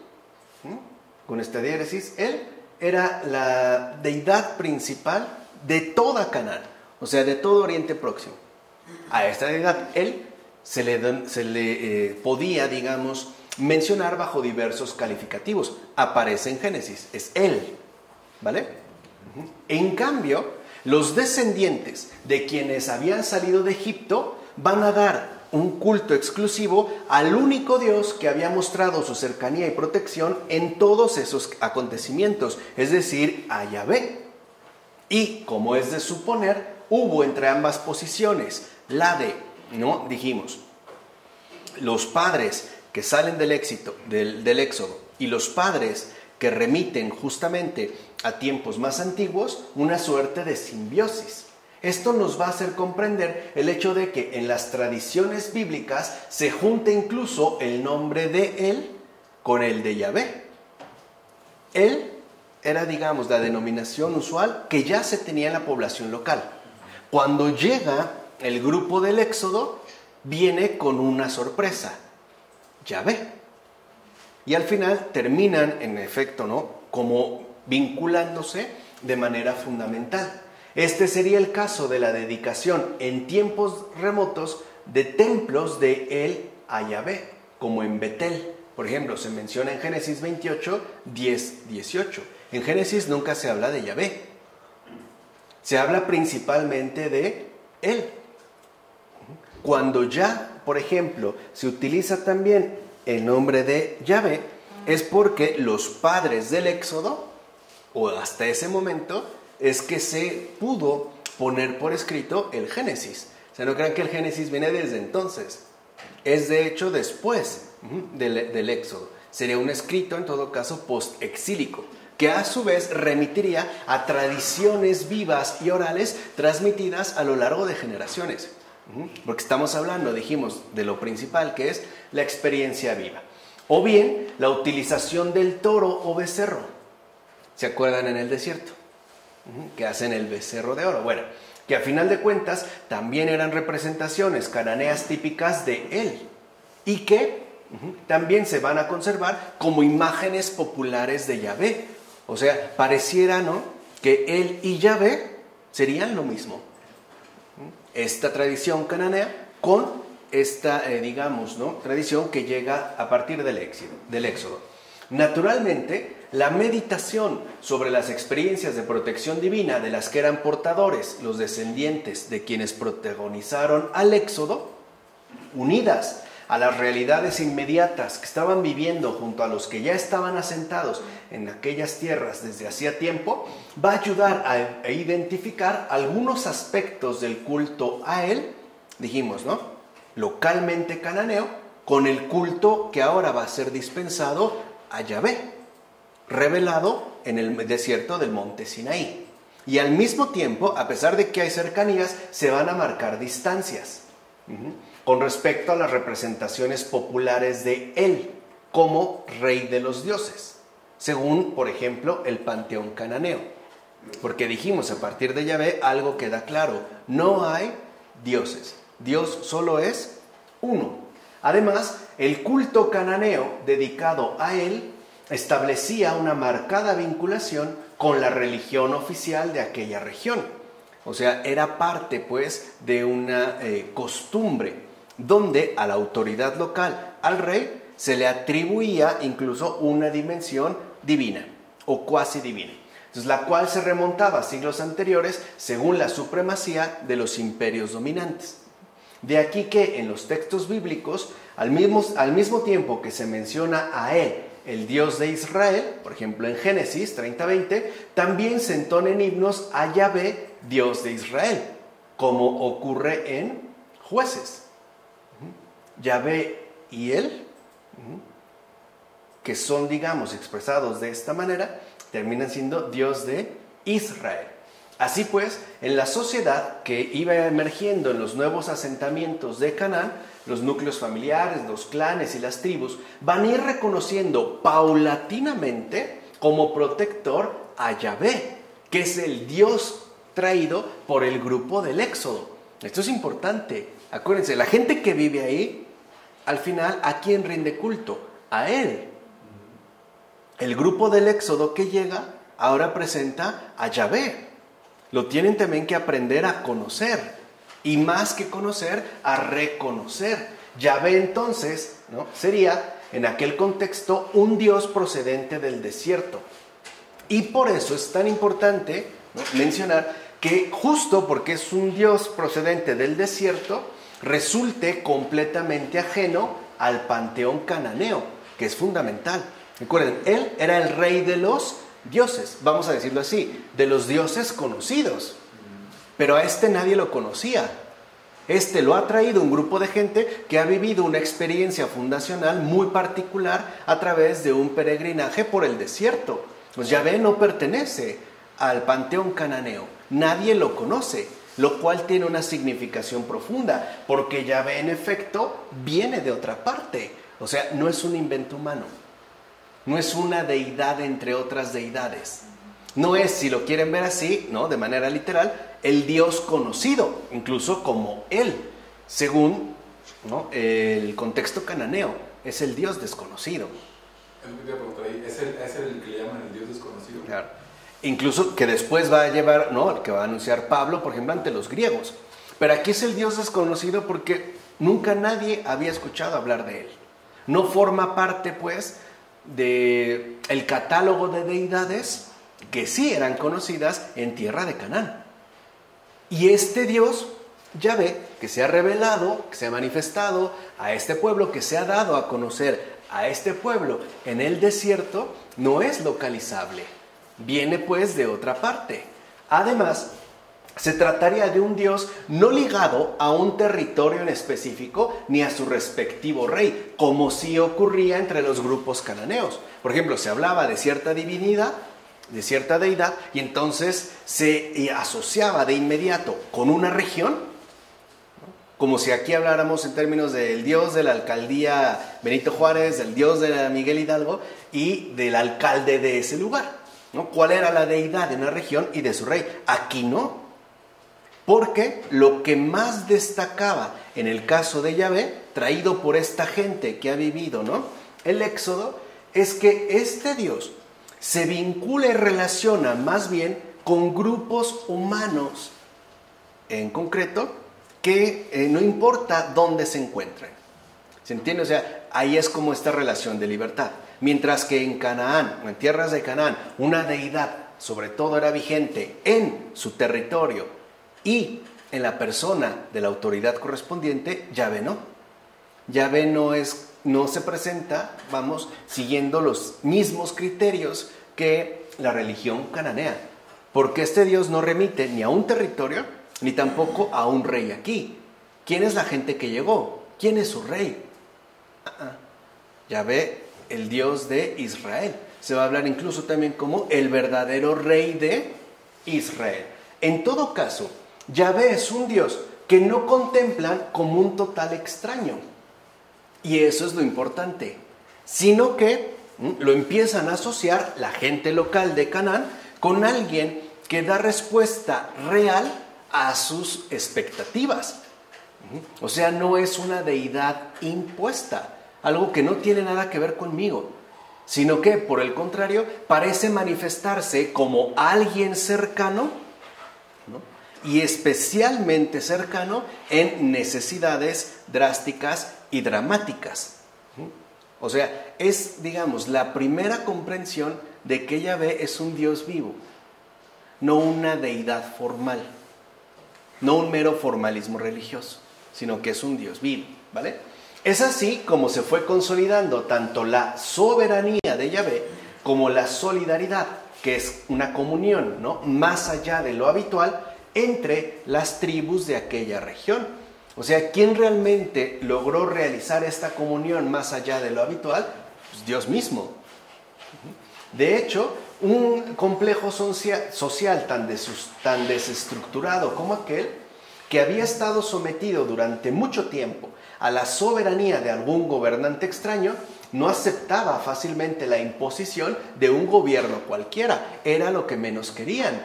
con esta diéresis, él era la deidad principal de toda Canaán, o sea, de todo Oriente Próximo. A esta deidad, él se le, se le eh, podía, digamos, mencionar bajo diversos calificativos. Aparece en Génesis, es él, ¿vale? En cambio, los descendientes de quienes habían salido de Egipto van a dar un culto exclusivo al único Dios que había mostrado su cercanía y protección en todos esos acontecimientos, es decir, a Yahvé. Y, como es de suponer, hubo entre ambas posiciones la de, ¿no? Dijimos, los padres que salen del éxito, del, del éxodo, y los padres que remiten justamente a tiempos más antiguos, una suerte de simbiosis. Esto nos va a hacer comprender el hecho de que en las tradiciones bíblicas se junta incluso el nombre de Él con el de Yahvé. Él era, digamos, la denominación usual que ya se tenía en la población local. Cuando llega el grupo del Éxodo, viene con una sorpresa, Yahvé. Y al final terminan, en efecto, ¿no? Como vinculándose de manera fundamental. Este sería el caso de la dedicación en tiempos remotos de templos de El Ayabé, como en Betel. Por ejemplo, se menciona en Génesis 28, 10, 18. En Génesis nunca se habla de Yahvé. Se habla principalmente de Él. Cuando ya, por ejemplo, se utiliza también el nombre de Yahvé, es porque los padres del Éxodo, o hasta ese momento, es que se pudo poner por escrito el Génesis. O sea, no crean que el Génesis viene desde entonces. Es de hecho después del, Éxodo. Sería un escrito, en todo caso, post-exílico, que a su vez remitiría a tradiciones vivas y orales transmitidas a lo largo de generaciones. Porque estamos hablando, dijimos, de lo principal, que es la experiencia viva. O bien la utilización del toro o becerro. ¿Se acuerdan en el desierto? que hacen el becerro de oro. Bueno, que a final de cuentas también eran representaciones cananeas típicas de él y que también se van a conservar como imágenes populares de Yahvé. O sea, pareciera, ¿no? Que él y Yahvé serían lo mismo. Esta tradición cananea con esta, eh, digamos, ¿no? Tradición que llega a partir del, del éxodo. Naturalmente, la meditación sobre las experiencias de protección divina de las que eran portadores los descendientes de quienes protagonizaron al Éxodo, unidas a las realidades inmediatas que estaban viviendo junto a los que ya estaban asentados en aquellas tierras desde hacía tiempo, va a ayudar a, identificar algunos aspectos del culto a él, dijimos, ¿no? Localmente cananeo, con el culto que ahora va a ser dispensado a Yahvé revelado en el desierto del monte Sinaí. Y al mismo tiempo, a pesar de que hay cercanías, se van a marcar distancias con respecto a las representaciones populares de él como rey de los dioses. según, por ejemplo, el panteón cananeo. Porque dijimos, a partir de Yahvé algo queda claro, no hay dioses, Dios solo es uno. Además, el culto cananeo dedicado a él establecía una marcada vinculación con la religión oficial de aquella región. O sea, era parte pues de una eh, costumbre donde a la autoridad local, al rey, se le atribuía incluso una dimensión divina o cuasi divina. La cual se remontaba a siglos anteriores según la supremacía de los imperios dominantes. De aquí que en los textos bíblicos, al mismo, al mismo tiempo que se menciona a él el Dios de Israel, por ejemplo en Génesis 30:20, también se entonen himnos a Yahvé, Dios de Israel, como ocurre en jueces. Yahvé y él, que son, digamos, expresados de esta manera, terminan siendo Dios de Israel. Así pues, en la sociedad que iba emergiendo en los nuevos asentamientos de Canaán, los núcleos familiares, los clanes y las tribus van a ir reconociendo paulatinamente como protector a Yahvé, que es el Dios traído por el grupo del Éxodo. Esto es importante. Acuérdense, la gente que vive ahí, al final, ¿a quién rinde culto? A Él. El grupo del Éxodo que llega ahora presenta a Yahvé. Lo tienen también que aprender a conocer y más que conocer, a reconocer. Yahvé entonces ¿no? sería en aquel contexto un Dios procedente del desierto. Y por eso es tan importante mencionar que justo porque es un Dios procedente del desierto, resulte completamente ajeno al panteón cananeo, que es fundamental. Recuerden, él era el rey de los dioses, vamos a decirlo así, de los dioses conocidos. Pero a este nadie lo conocía. Este lo ha traído un grupo de gente que ha vivido una experiencia fundacional muy particular a través de un peregrinaje por el desierto. Pues Yahvé no pertenece al panteón cananeo, nadie lo conoce, lo cual tiene una significación profunda, porque Yahvé en efecto viene de otra parte, o sea, no es un invento humano, no es una deidad entre otras deidades. No es, si lo quieren ver así, ¿no? De manera literal, el Dios conocido, incluso como Él, según el contexto cananeo, es el Dios desconocido. ¿Es el, ¿Es el que le llaman el Dios desconocido? Claro. Incluso que después va a llevar, ¿no? Que va a anunciar Pablo, por ejemplo, ante los griegos. Pero aquí es el Dios desconocido porque nunca nadie había escuchado hablar de Él. No forma parte, pues, del el catálogo de deidades que sí eran conocidas en tierra de Canaán. Y este Dios, ya ve, que se ha revelado, que se ha manifestado a este pueblo, que se ha dado a conocer a este pueblo en el desierto, no es localizable. Viene pues de otra parte. Además, se trataría de un Dios no ligado a un territorio en específico ni a su respectivo rey, como sí ocurría entre los grupos cananeos. Por ejemplo, se hablaba de cierta divinidad de cierta deidad y entonces se asociaba de inmediato con una región, como si aquí habláramos en términos del dios de la alcaldía Benito Juárez, del dios de Miguel Hidalgo y del alcalde de ese lugar. ¿No? ¿Cuál era la deidad de una región y de su rey? Aquí no, porque lo que más destacaba en el caso de Yahvé, traído por esta gente que ha vivido ¿no? el éxodo, es que este Dios se vincula y relaciona más bien con grupos humanos, en concreto, que eh, no importa dónde se encuentren. ¿Se entiende? O sea, ahí es como esta relación de libertad. Mientras que en Canaán, o en tierras de Canaán, una deidad sobre todo era vigente en su territorio y en la persona de la autoridad correspondiente, Yahvé no. Yahvé no es no se presenta, vamos, siguiendo los mismos criterios que la religión cananea. Porque este Dios no remite ni a un territorio, ni tampoco a un rey aquí. ¿Quién es la gente que llegó? ¿Quién es su rey? Ya ve el Dios de Israel. Se va a hablar incluso también como el verdadero rey de Israel. En todo caso, Yahvé es un Dios que no contemplan como un total extraño y eso es lo importante. Sino que lo empiezan a asociar la gente local de Canaán con alguien que da respuesta real a sus expectativas. O sea, no es una deidad impuesta, algo que no tiene nada que ver conmigo, sino que, por el contrario, parece manifestarse como alguien cercano y especialmente cercano en necesidades drásticas y dramáticas. O sea, es, digamos, la primera comprensión de que Yahvé es un Dios vivo, no una deidad formal, no un mero formalismo religioso, sino que es un Dios vivo, ¿vale? Es así como se fue consolidando tanto la soberanía de Yahvé como la solidaridad, que es una comunión, ¿no? Más allá de lo habitual entre las tribus de aquella región. O sea, ¿quién realmente logró realizar esta comunión más allá de lo habitual? Pues Dios mismo. De hecho, un complejo social tan, tan desestructurado como aquel, que había estado sometido durante mucho tiempo a la soberanía de algún gobernante extraño, no aceptaba fácilmente la imposición de un gobierno cualquiera. Era lo que menos querían.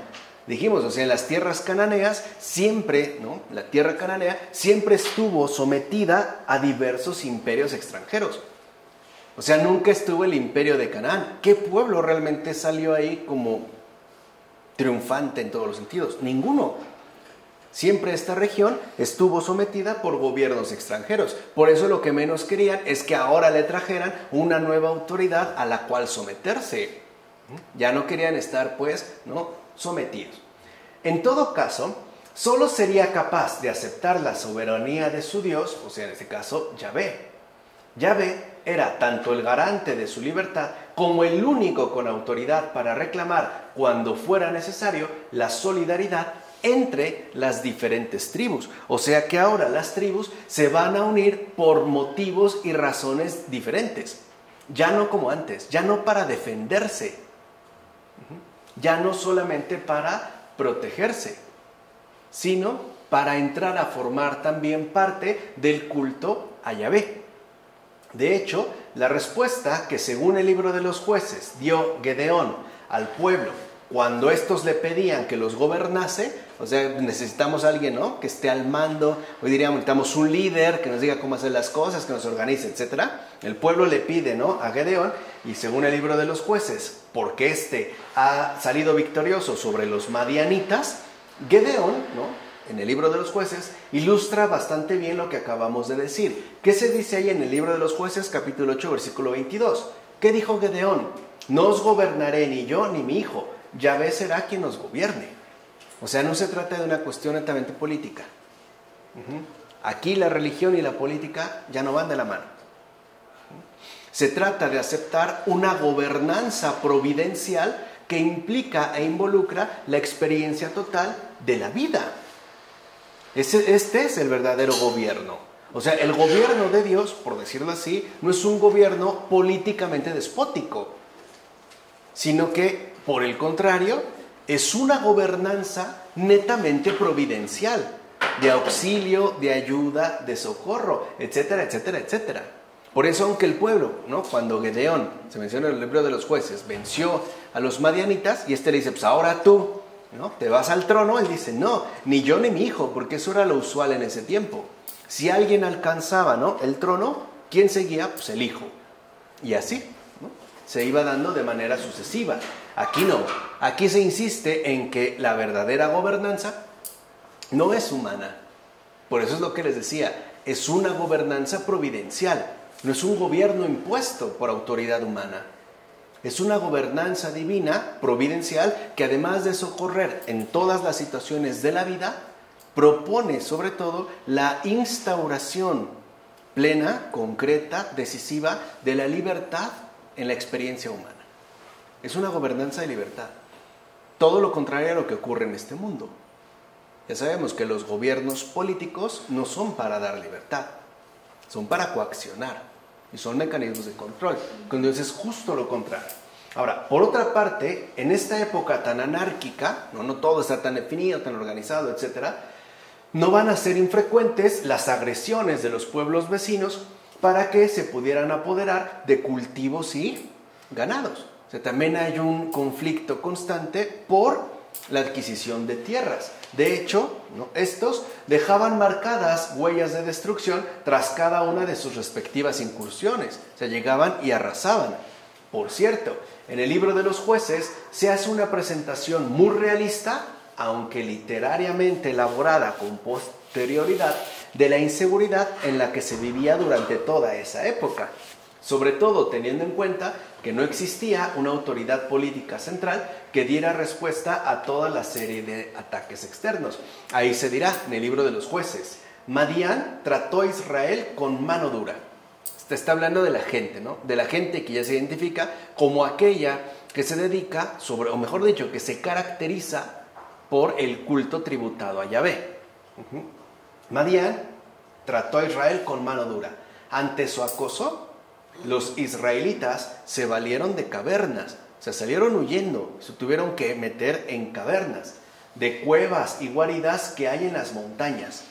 Dijimos, o sea, en las tierras cananeas siempre, ¿no? La tierra cananea siempre estuvo sometida a diversos imperios extranjeros. O sea, nunca estuvo el imperio de Canaán. ¿Qué pueblo realmente salió ahí como triunfante en todos los sentidos? Ninguno. Siempre esta región estuvo sometida por gobiernos extranjeros. Por eso lo que menos querían es que ahora le trajeran una nueva autoridad a la cual someterse. Ya no querían estar, pues, ¿no? sometidos. En todo caso, solo sería capaz de aceptar la soberanía de su Dios, o sea, en este caso, Yahvé. Yahvé era tanto el garante de su libertad como el único con autoridad para reclamar, cuando fuera necesario, la solidaridad entre las diferentes tribus. O sea que ahora las tribus se van a unir por motivos y razones diferentes. Ya no como antes, ya no para defenderse, ya no solamente para protegerse, sino para entrar a formar también parte del culto a Yahvé. De hecho, la respuesta que según el libro de los jueces dio Gedeón al pueblo cuando estos le pedían que los gobernase, o sea, necesitamos a alguien, ¿no? Que esté al mando, hoy diríamos, necesitamos un líder que nos diga cómo hacer las cosas, que nos organice, etc. El pueblo le pide, ¿no? A Gedeón, y según el libro de los jueces, porque éste ha salido victorioso sobre los madianitas, Gedeón, ¿no? En el libro de los jueces, ilustra bastante bien lo que acabamos de decir. ¿Qué se dice ahí en el libro de los jueces, capítulo 8, versículo 22? ¿Qué dijo Gedeón? No os gobernaré ni yo ni mi hijo Yahvé será quien nos gobierne. O sea, no se trata de una cuestión netamente política. Aquí la religión y la política ya no van de la mano. Se trata de aceptar una gobernanza providencial que implica e involucra la experiencia total de la vida. Este es el verdadero gobierno. O sea, el gobierno de Dios, por decirlo así, no es un gobierno políticamente despótico, sino que por el contrario, es una gobernanza netamente providencial, de auxilio, de ayuda, de socorro, etcétera, etcétera, etcétera. Por eso, aunque el pueblo, ¿no? cuando Gedeón, se menciona en el libro de los jueces, venció a los madianitas, y este le dice, pues ahora tú, ¿no? Te vas al trono, él dice, no, ni yo ni mi hijo, porque eso era lo usual en ese tiempo. Si alguien alcanzaba ¿no? el trono, ¿quién seguía? Pues el hijo. Y así, se iba dando de manera sucesiva. Aquí no, aquí se insiste en que la verdadera gobernanza no es humana. Por eso es lo que les decía, es una gobernanza providencial, no es un gobierno impuesto por autoridad humana. Es una gobernanza divina, providencial, que además de socorrer en todas las situaciones de la vida, propone sobre todo la instauración plena, concreta, decisiva de la libertad en la experiencia humana. Es una gobernanza de libertad. Todo lo contrario a lo que ocurre en este mundo. Ya sabemos que los gobiernos políticos no son para dar libertad, son para coaccionar y son mecanismos de control. Entonces es justo lo contrario. Ahora, por otra parte, en esta época tan anárquica, no, no todo está tan definido, tan organizado, etc., no van a ser infrecuentes las agresiones de los pueblos vecinos para que se pudieran apoderar de cultivos y ganados. También hay un conflicto constante por la adquisición de tierras. De hecho, estos dejaban marcadas huellas de destrucción tras cada una de sus respectivas incursiones. O sea, llegaban y arrasaban. Por cierto, en el libro de los jueces se hace una presentación muy realista, aunque literariamente elaborada con posterioridad, de la inseguridad en la que se vivía durante toda esa época, sobre todo teniendo en cuenta que no existía una autoridad política central que diera respuesta a toda la serie de ataques externos. Ahí se dirá en el libro de los jueces, Madián trató a Israel con mano dura. Se está hablando de la gente, ¿no? De la gente que ya se identifica como aquella que se dedica sobre, o mejor dicho, que se caracteriza por el culto tributado a Yahvé. Madián trató a Israel con mano dura. Ante su acoso, los israelitas se valieron de cavernas, se salieron huyendo, se tuvieron que meter en cavernas, de cuevas y guaridas que hay en las montañas.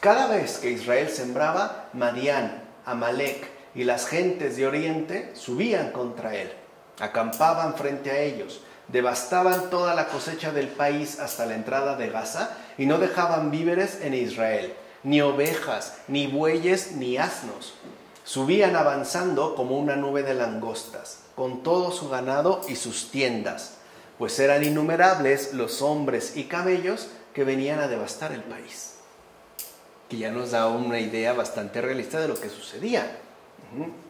Cada vez que Israel sembraba, Madián, Amalek y las gentes de Oriente subían contra él, acampaban frente a ellos, devastaban toda la cosecha del país hasta la entrada de Gaza y no dejaban víveres en Israel ni ovejas, ni bueyes, ni asnos. Subían avanzando como una nube de langostas, con todo su ganado y sus tiendas, pues eran innumerables los hombres y camellos que venían a devastar el país. Que ya nos da una idea bastante realista de lo que sucedía.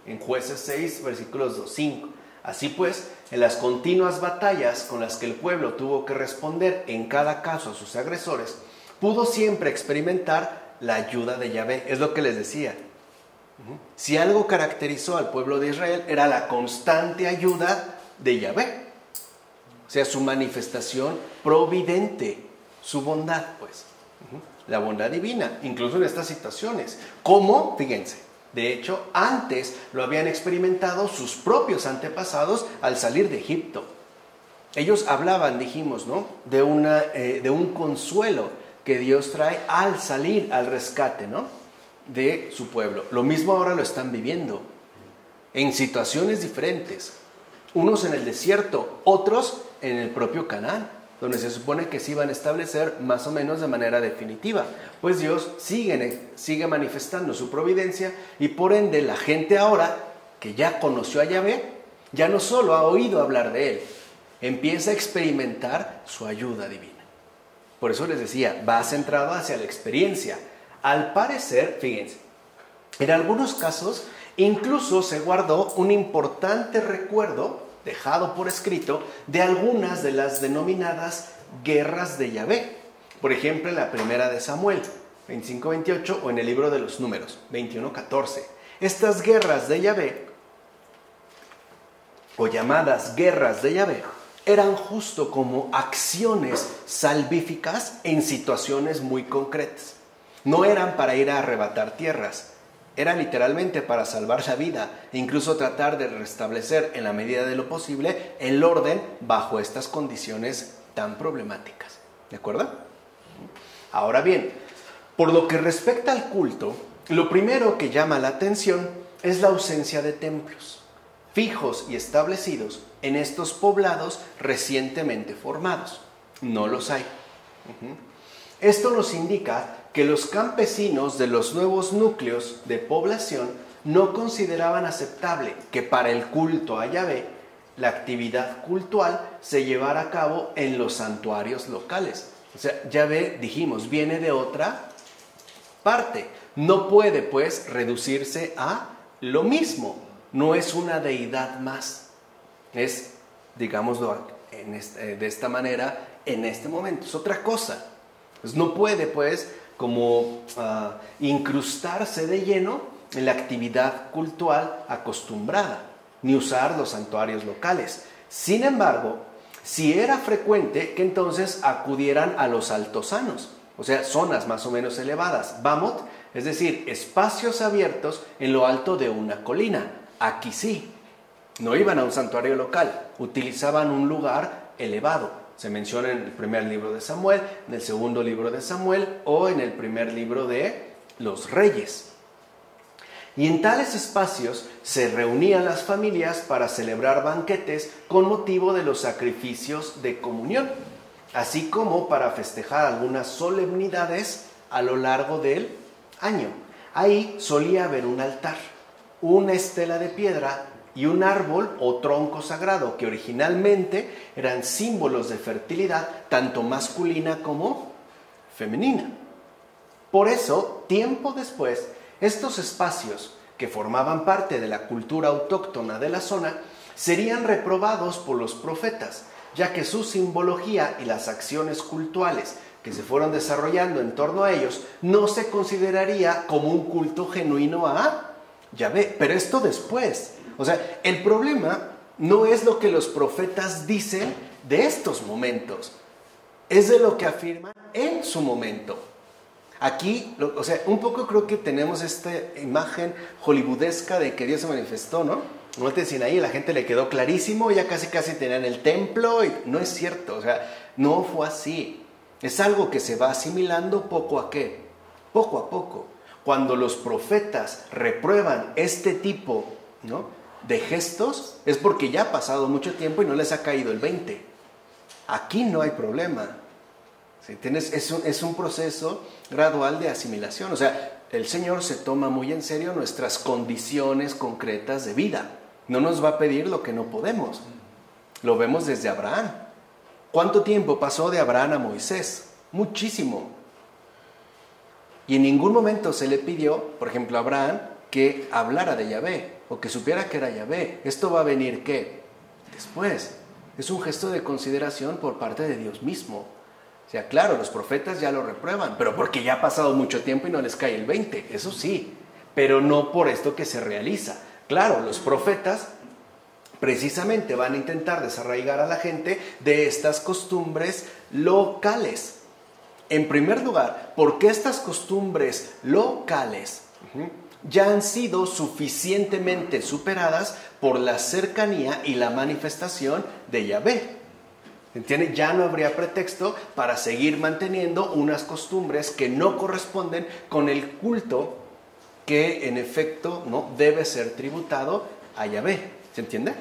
En jueces 6, versículos 2, 5. Así pues, en las continuas batallas con las que el pueblo tuvo que responder en cada caso a sus agresores, pudo siempre experimentar la ayuda de Yahvé. Es lo que les decía. Si algo caracterizó al pueblo de Israel era la constante ayuda de Yahvé. O sea, su manifestación providente, su bondad, pues. La bondad divina, incluso en estas situaciones. ¿Cómo? Fíjense. De hecho, antes lo habían experimentado sus propios antepasados al salir de Egipto. Ellos hablaban, dijimos, ¿no? De, una, eh, de un consuelo que Dios trae al salir al rescate, ¿no? De su pueblo. Lo mismo ahora lo están viviendo en situaciones diferentes. Unos en el desierto, otros en el propio Canaán, donde se supone que se iban a establecer más o menos de manera definitiva. Pues Dios sigue, sigue manifestando su providencia y por ende la gente ahora que ya conoció a Yahvé, ya no solo ha oído hablar de él, empieza a experimentar su ayuda divina. Por eso les decía, va centrado hacia la experiencia. Al parecer, fíjense, en algunos casos incluso se guardó un importante recuerdo dejado por escrito de algunas de las denominadas guerras de Yahvé. Por ejemplo, en la primera de Samuel, 25-28, o en el libro de los números, 21-14. Estas guerras de Yahvé, o llamadas guerras de Yahvé, eran justo como acciones salvíficas en situaciones muy concretas. No eran para ir a arrebatar tierras, era literalmente para salvar la vida e incluso tratar de restablecer en la medida de lo posible el orden bajo estas condiciones tan problemáticas. ¿De acuerdo? Ahora bien, por lo que respecta al culto, lo primero que llama la atención es la ausencia de templos fijos y establecidos en estos poblados recientemente formados. No los hay. Esto nos indica que los campesinos de los nuevos núcleos de población no consideraban aceptable que para el culto a Yahvé la actividad cultual se llevara a cabo en los santuarios locales. O sea, Yahvé, dijimos, viene de otra parte. No puede, pues, reducirse a lo mismo no es una deidad más, es, digámoslo eh, de esta manera, en este momento, es otra cosa. Pues no puede, pues, como ah, incrustarse de lleno en la actividad cultural acostumbrada, ni usar los santuarios locales. Sin embargo, si era frecuente que entonces acudieran a los altosanos, o sea, zonas más o menos elevadas, Bamot, es decir, espacios abiertos en lo alto de una colina, Aquí sí, no iban a un santuario local, utilizaban un lugar elevado. Se menciona en el primer libro de Samuel, en el segundo libro de Samuel o en el primer libro de los reyes. Y en tales espacios se reunían las familias para celebrar banquetes con motivo de los sacrificios de comunión, así como para festejar algunas solemnidades a lo largo del año. Ahí solía haber un altar, una estela de piedra y un árbol o tronco sagrado que originalmente eran símbolos de fertilidad tanto masculina como femenina. Por eso, tiempo después, estos espacios que formaban parte de la cultura autóctona de la zona serían reprobados por los profetas, ya que su simbología y las acciones cultuales que se fueron desarrollando en torno a ellos no se consideraría como un culto genuino a Yahvé. Pero esto después. O sea, el problema no es lo que los profetas dicen de estos momentos, es de lo que afirman en su momento. Aquí, o sea, un poco creo que tenemos esta imagen hollywoodesca de que Dios se manifestó, ¿no? No te decían ahí, la gente le quedó clarísimo, ya casi casi tenían el templo, y no es cierto, o sea, no fue así. Es algo que se va asimilando poco a qué, poco a poco. Cuando los profetas reprueban este tipo ¿no? De gestos, es porque ya ha pasado mucho tiempo y no les ha caído el 20. Aquí no hay problema. Tienes, es, un, es un proceso gradual de asimilación. O sea, el Señor se toma muy en serio nuestras condiciones concretas de vida. No nos va a pedir lo que no podemos. Lo vemos desde Abraham. ¿Cuánto tiempo pasó de Abraham a Moisés? Muchísimo. Y en ningún momento se le pidió, por ejemplo, a Abraham que hablara de Yahvé o que supiera que era Yahvé. Esto va a venir qué? Después. Es un gesto de consideración por parte de Dios mismo. O sea, claro, los profetas ya lo reprueban, pero porque ya ha pasado mucho tiempo y no les cae el 20, eso sí, pero no por esto que se realiza. Claro, los profetas precisamente van a intentar desarraigar a la gente de estas costumbres locales. En primer lugar, porque estas costumbres locales ya han sido suficientemente superadas por la cercanía y la manifestación de Yahvé. ¿Entiende? Ya no habría pretexto para seguir manteniendo unas costumbres que no corresponden con el culto que en efecto no debe ser tributado a Yahvé. ¿Se entiende?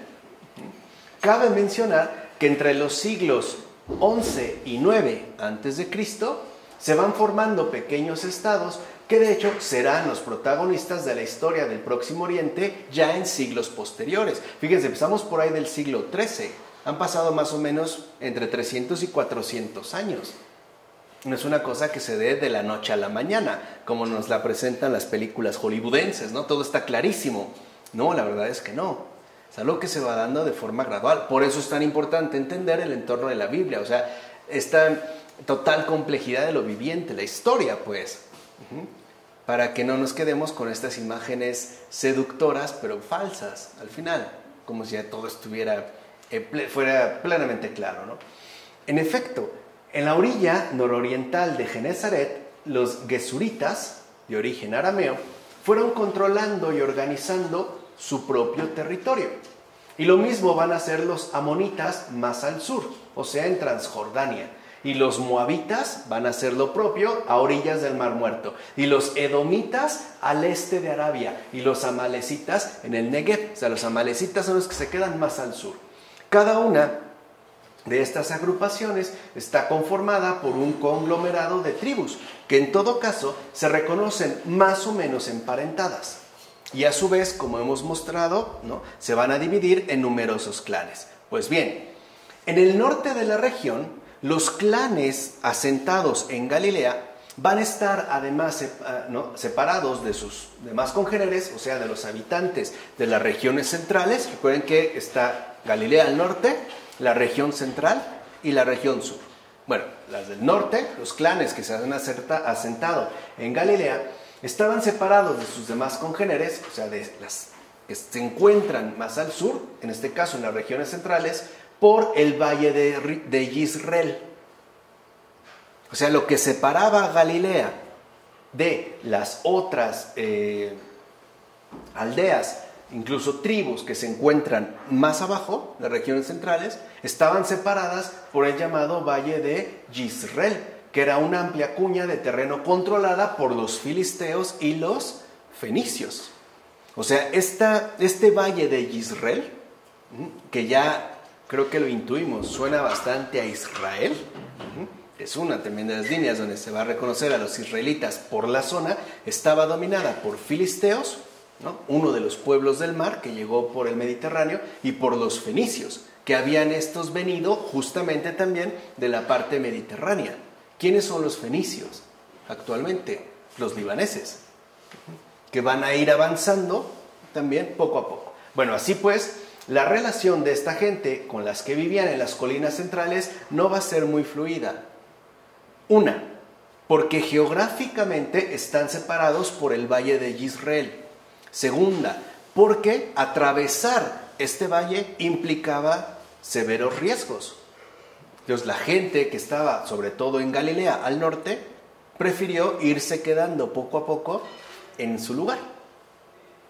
Cabe mencionar que entre los siglos 11 y 9 antes de Cristo se van formando pequeños estados que de hecho serán los protagonistas de la historia del Próximo Oriente ya en siglos posteriores. Fíjense, empezamos por ahí del siglo XIII. Han pasado más o menos entre 300 y 400 años. No es una cosa que se dé de la noche a la mañana, como nos la presentan las películas hollywoodenses, ¿no? Todo está clarísimo. No, la verdad es que no. Es algo que se va dando de forma gradual. Por eso es tan importante entender el entorno de la Biblia, o sea, esta total complejidad de lo viviente, la historia, pues, para que no nos quedemos con estas imágenes seductoras, pero falsas, al final, como si ya todo estuviera, eh, fuera plenamente claro, ¿no? En efecto, en la orilla nororiental de Genezaret, los gesuritas, de origen arameo, fueron controlando y organizando su propio territorio. Y lo mismo van a hacer los amonitas más al sur, o sea, en Transjordania. Y los moabitas van a hacer lo propio a orillas del Mar Muerto. Y los edomitas al este de Arabia. Y los amalecitas en el Negev. O sea, los amalecitas son los que se quedan más al sur. Cada una de estas agrupaciones está conformada por un conglomerado de tribus, que en todo caso se reconocen más o menos emparentadas. Y a su vez, como hemos mostrado, ¿no? se van a dividir en numerosos clanes. Pues bien, en el norte de la región, los clanes asentados en Galilea van a estar además ah, separados de sus demás congéneres, o sea, de los habitantes de las regiones centrales. Recuerden que está Galilea al norte, la región central y la región sur. Bueno, las del norte, los clanes que se han asentado en Galilea, estaban separados de sus demás congéneres, o sea, de las que se encuentran más al sur, en este caso en las regiones centrales, por el valle de, de Israel. O sea, lo que separaba a Galilea de las otras eh, aldeas, incluso tribus que se encuentran más abajo, las regiones centrales, estaban separadas por el llamado Valle de Yisrael, que era una amplia cuña de terreno controlada por los filisteos y los fenicios. O sea, esta, este valle de Israel, que ya creo que lo intuimos, suena bastante a Israel, es una de las líneas donde se va a reconocer a los israelitas por la zona, estaba dominada por filisteos, uno de los pueblos del mar que llegó por el Mediterráneo, y por los fenicios, que habían estos venido justamente también de la parte mediterránea. ¿Quiénes son los fenicios actualmente? Los libaneses, que van a ir avanzando también poco a poco. Bueno, así pues, la relación de esta gente con las que vivían en las colinas centrales no va a ser muy fluida. Una, porque geográficamente están separados por el valle de Israel. Segunda, porque atravesar este valle implicaba severos riesgos. Entonces la gente que estaba sobre todo en Galilea al norte prefirió irse quedando poco a poco en su lugar.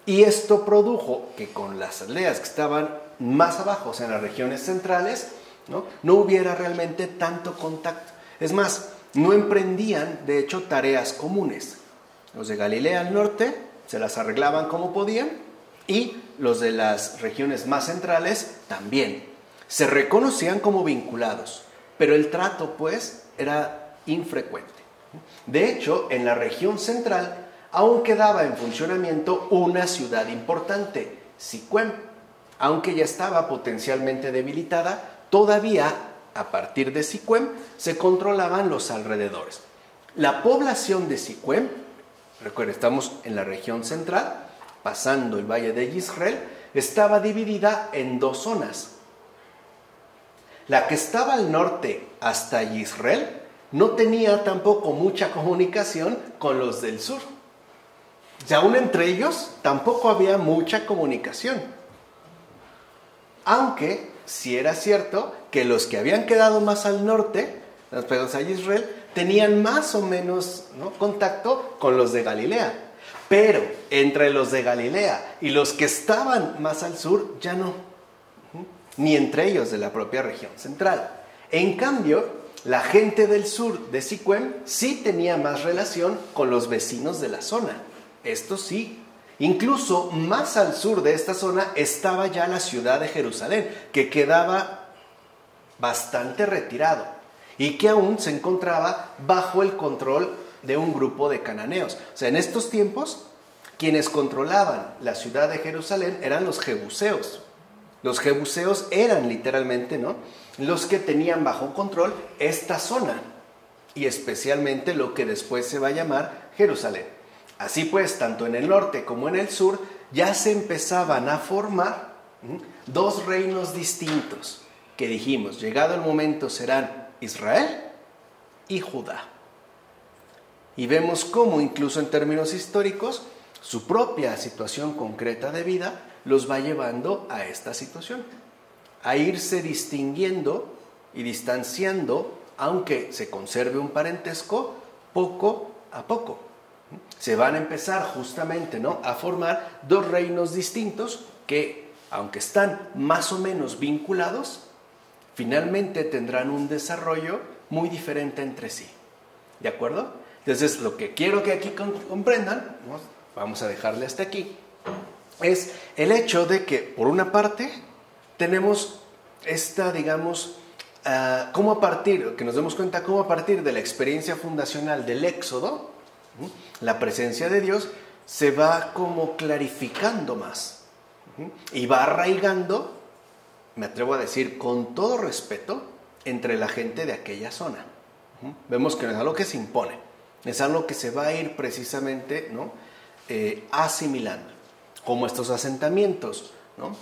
Y esto produjo que con las aldeas que estaban más abajo, o sea, en las regiones centrales, ¿no? no hubiera realmente tanto contacto. Es más, no emprendían, de hecho, tareas comunes. Los de Galilea al norte se las arreglaban como podían y los de las regiones más centrales también. Se reconocían como vinculados, pero el trato, pues, era infrecuente. De hecho, en la región central aún quedaba en funcionamiento una ciudad importante, Sicuem. Aunque ya estaba potencialmente debilitada, todavía a partir de Sicuem se controlaban los alrededores. La población de Sicuem, recuerden, estamos en la región central, pasando el valle de Israel, estaba dividida en dos zonas. La que estaba al norte hasta Israel no tenía tampoco mucha comunicación con los del sur. Y aún entre ellos tampoco había mucha comunicación. Aunque si era cierto que los que habían quedado más al norte, los pedos a Israel, tenían más o menos contacto con los de Galilea. Pero entre los de Galilea y los que estaban más al sur, ya no. Ni entre ellos de la propia región central. En cambio, la gente del sur de Sicuem sí tenía más relación con los vecinos de la zona. Esto sí. Incluso más al sur de esta zona estaba ya la ciudad de Jerusalén, que quedaba bastante retirado y que aún se encontraba bajo el control de un grupo de cananeos. O sea, en estos tiempos, quienes controlaban la ciudad de Jerusalén eran los jebuseos. Los jebuseos eran literalmente, ¿no? Los que tenían bajo control esta zona y especialmente lo que después se va a llamar Jerusalén. Así pues, tanto en el norte como en el sur ya se empezaban a formar dos reinos distintos que dijimos, llegado el momento serán Israel y Judá. Y vemos cómo incluso en términos históricos su propia situación concreta de vida los va llevando a esta situación, a irse distinguiendo y distanciando, aunque se conserve un parentesco, poco a poco se van a empezar justamente ¿no? a formar dos reinos distintos que, aunque están más o menos vinculados, finalmente tendrán un desarrollo muy diferente entre sí. ¿De acuerdo? Entonces, lo que quiero que aquí comprendan, vamos a dejarle hasta aquí, es el hecho de que, por una parte, tenemos esta, digamos, uh, cómo a partir, que nos demos cuenta cómo a partir de la experiencia fundacional del Éxodo, la presencia de Dios se va como clarificando más y va arraigando, me atrevo a decir con todo respeto, entre la gente de aquella zona. Vemos que no es algo que se impone, es algo que se va a ir precisamente ¿no? Eh, asimilando, como estos asentamientos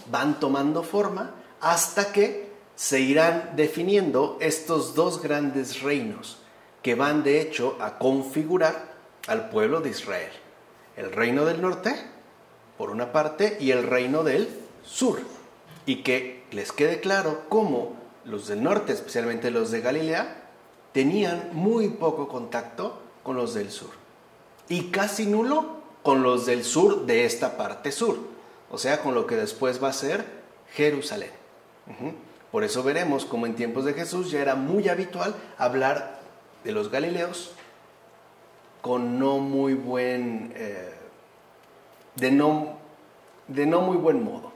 van tomando forma hasta que se irán definiendo estos dos grandes reinos que van de hecho a configurar al pueblo de Israel. El reino del norte, por una parte, y el reino del sur. Y que les quede claro cómo los del norte, especialmente los de Galilea, tenían muy poco contacto con los del sur. Y casi nulo con los del sur de esta parte sur. O sea, con lo que después va a ser Jerusalén. Por eso veremos como en tiempos de Jesús ya era muy habitual hablar de los galileos con no muy buen, eh, de no de no muy buen modo.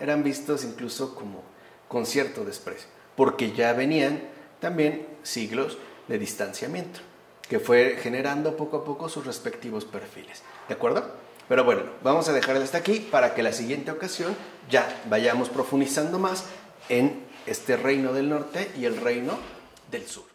Eran vistos incluso como con cierto desprecio, porque ya venían también siglos de distanciamiento, que fue generando poco a poco sus respectivos perfiles. ¿De acuerdo? Pero bueno, vamos a dejarlo hasta aquí para que la siguiente ocasión ya vayamos profundizando más en este reino del norte y el reino del sur.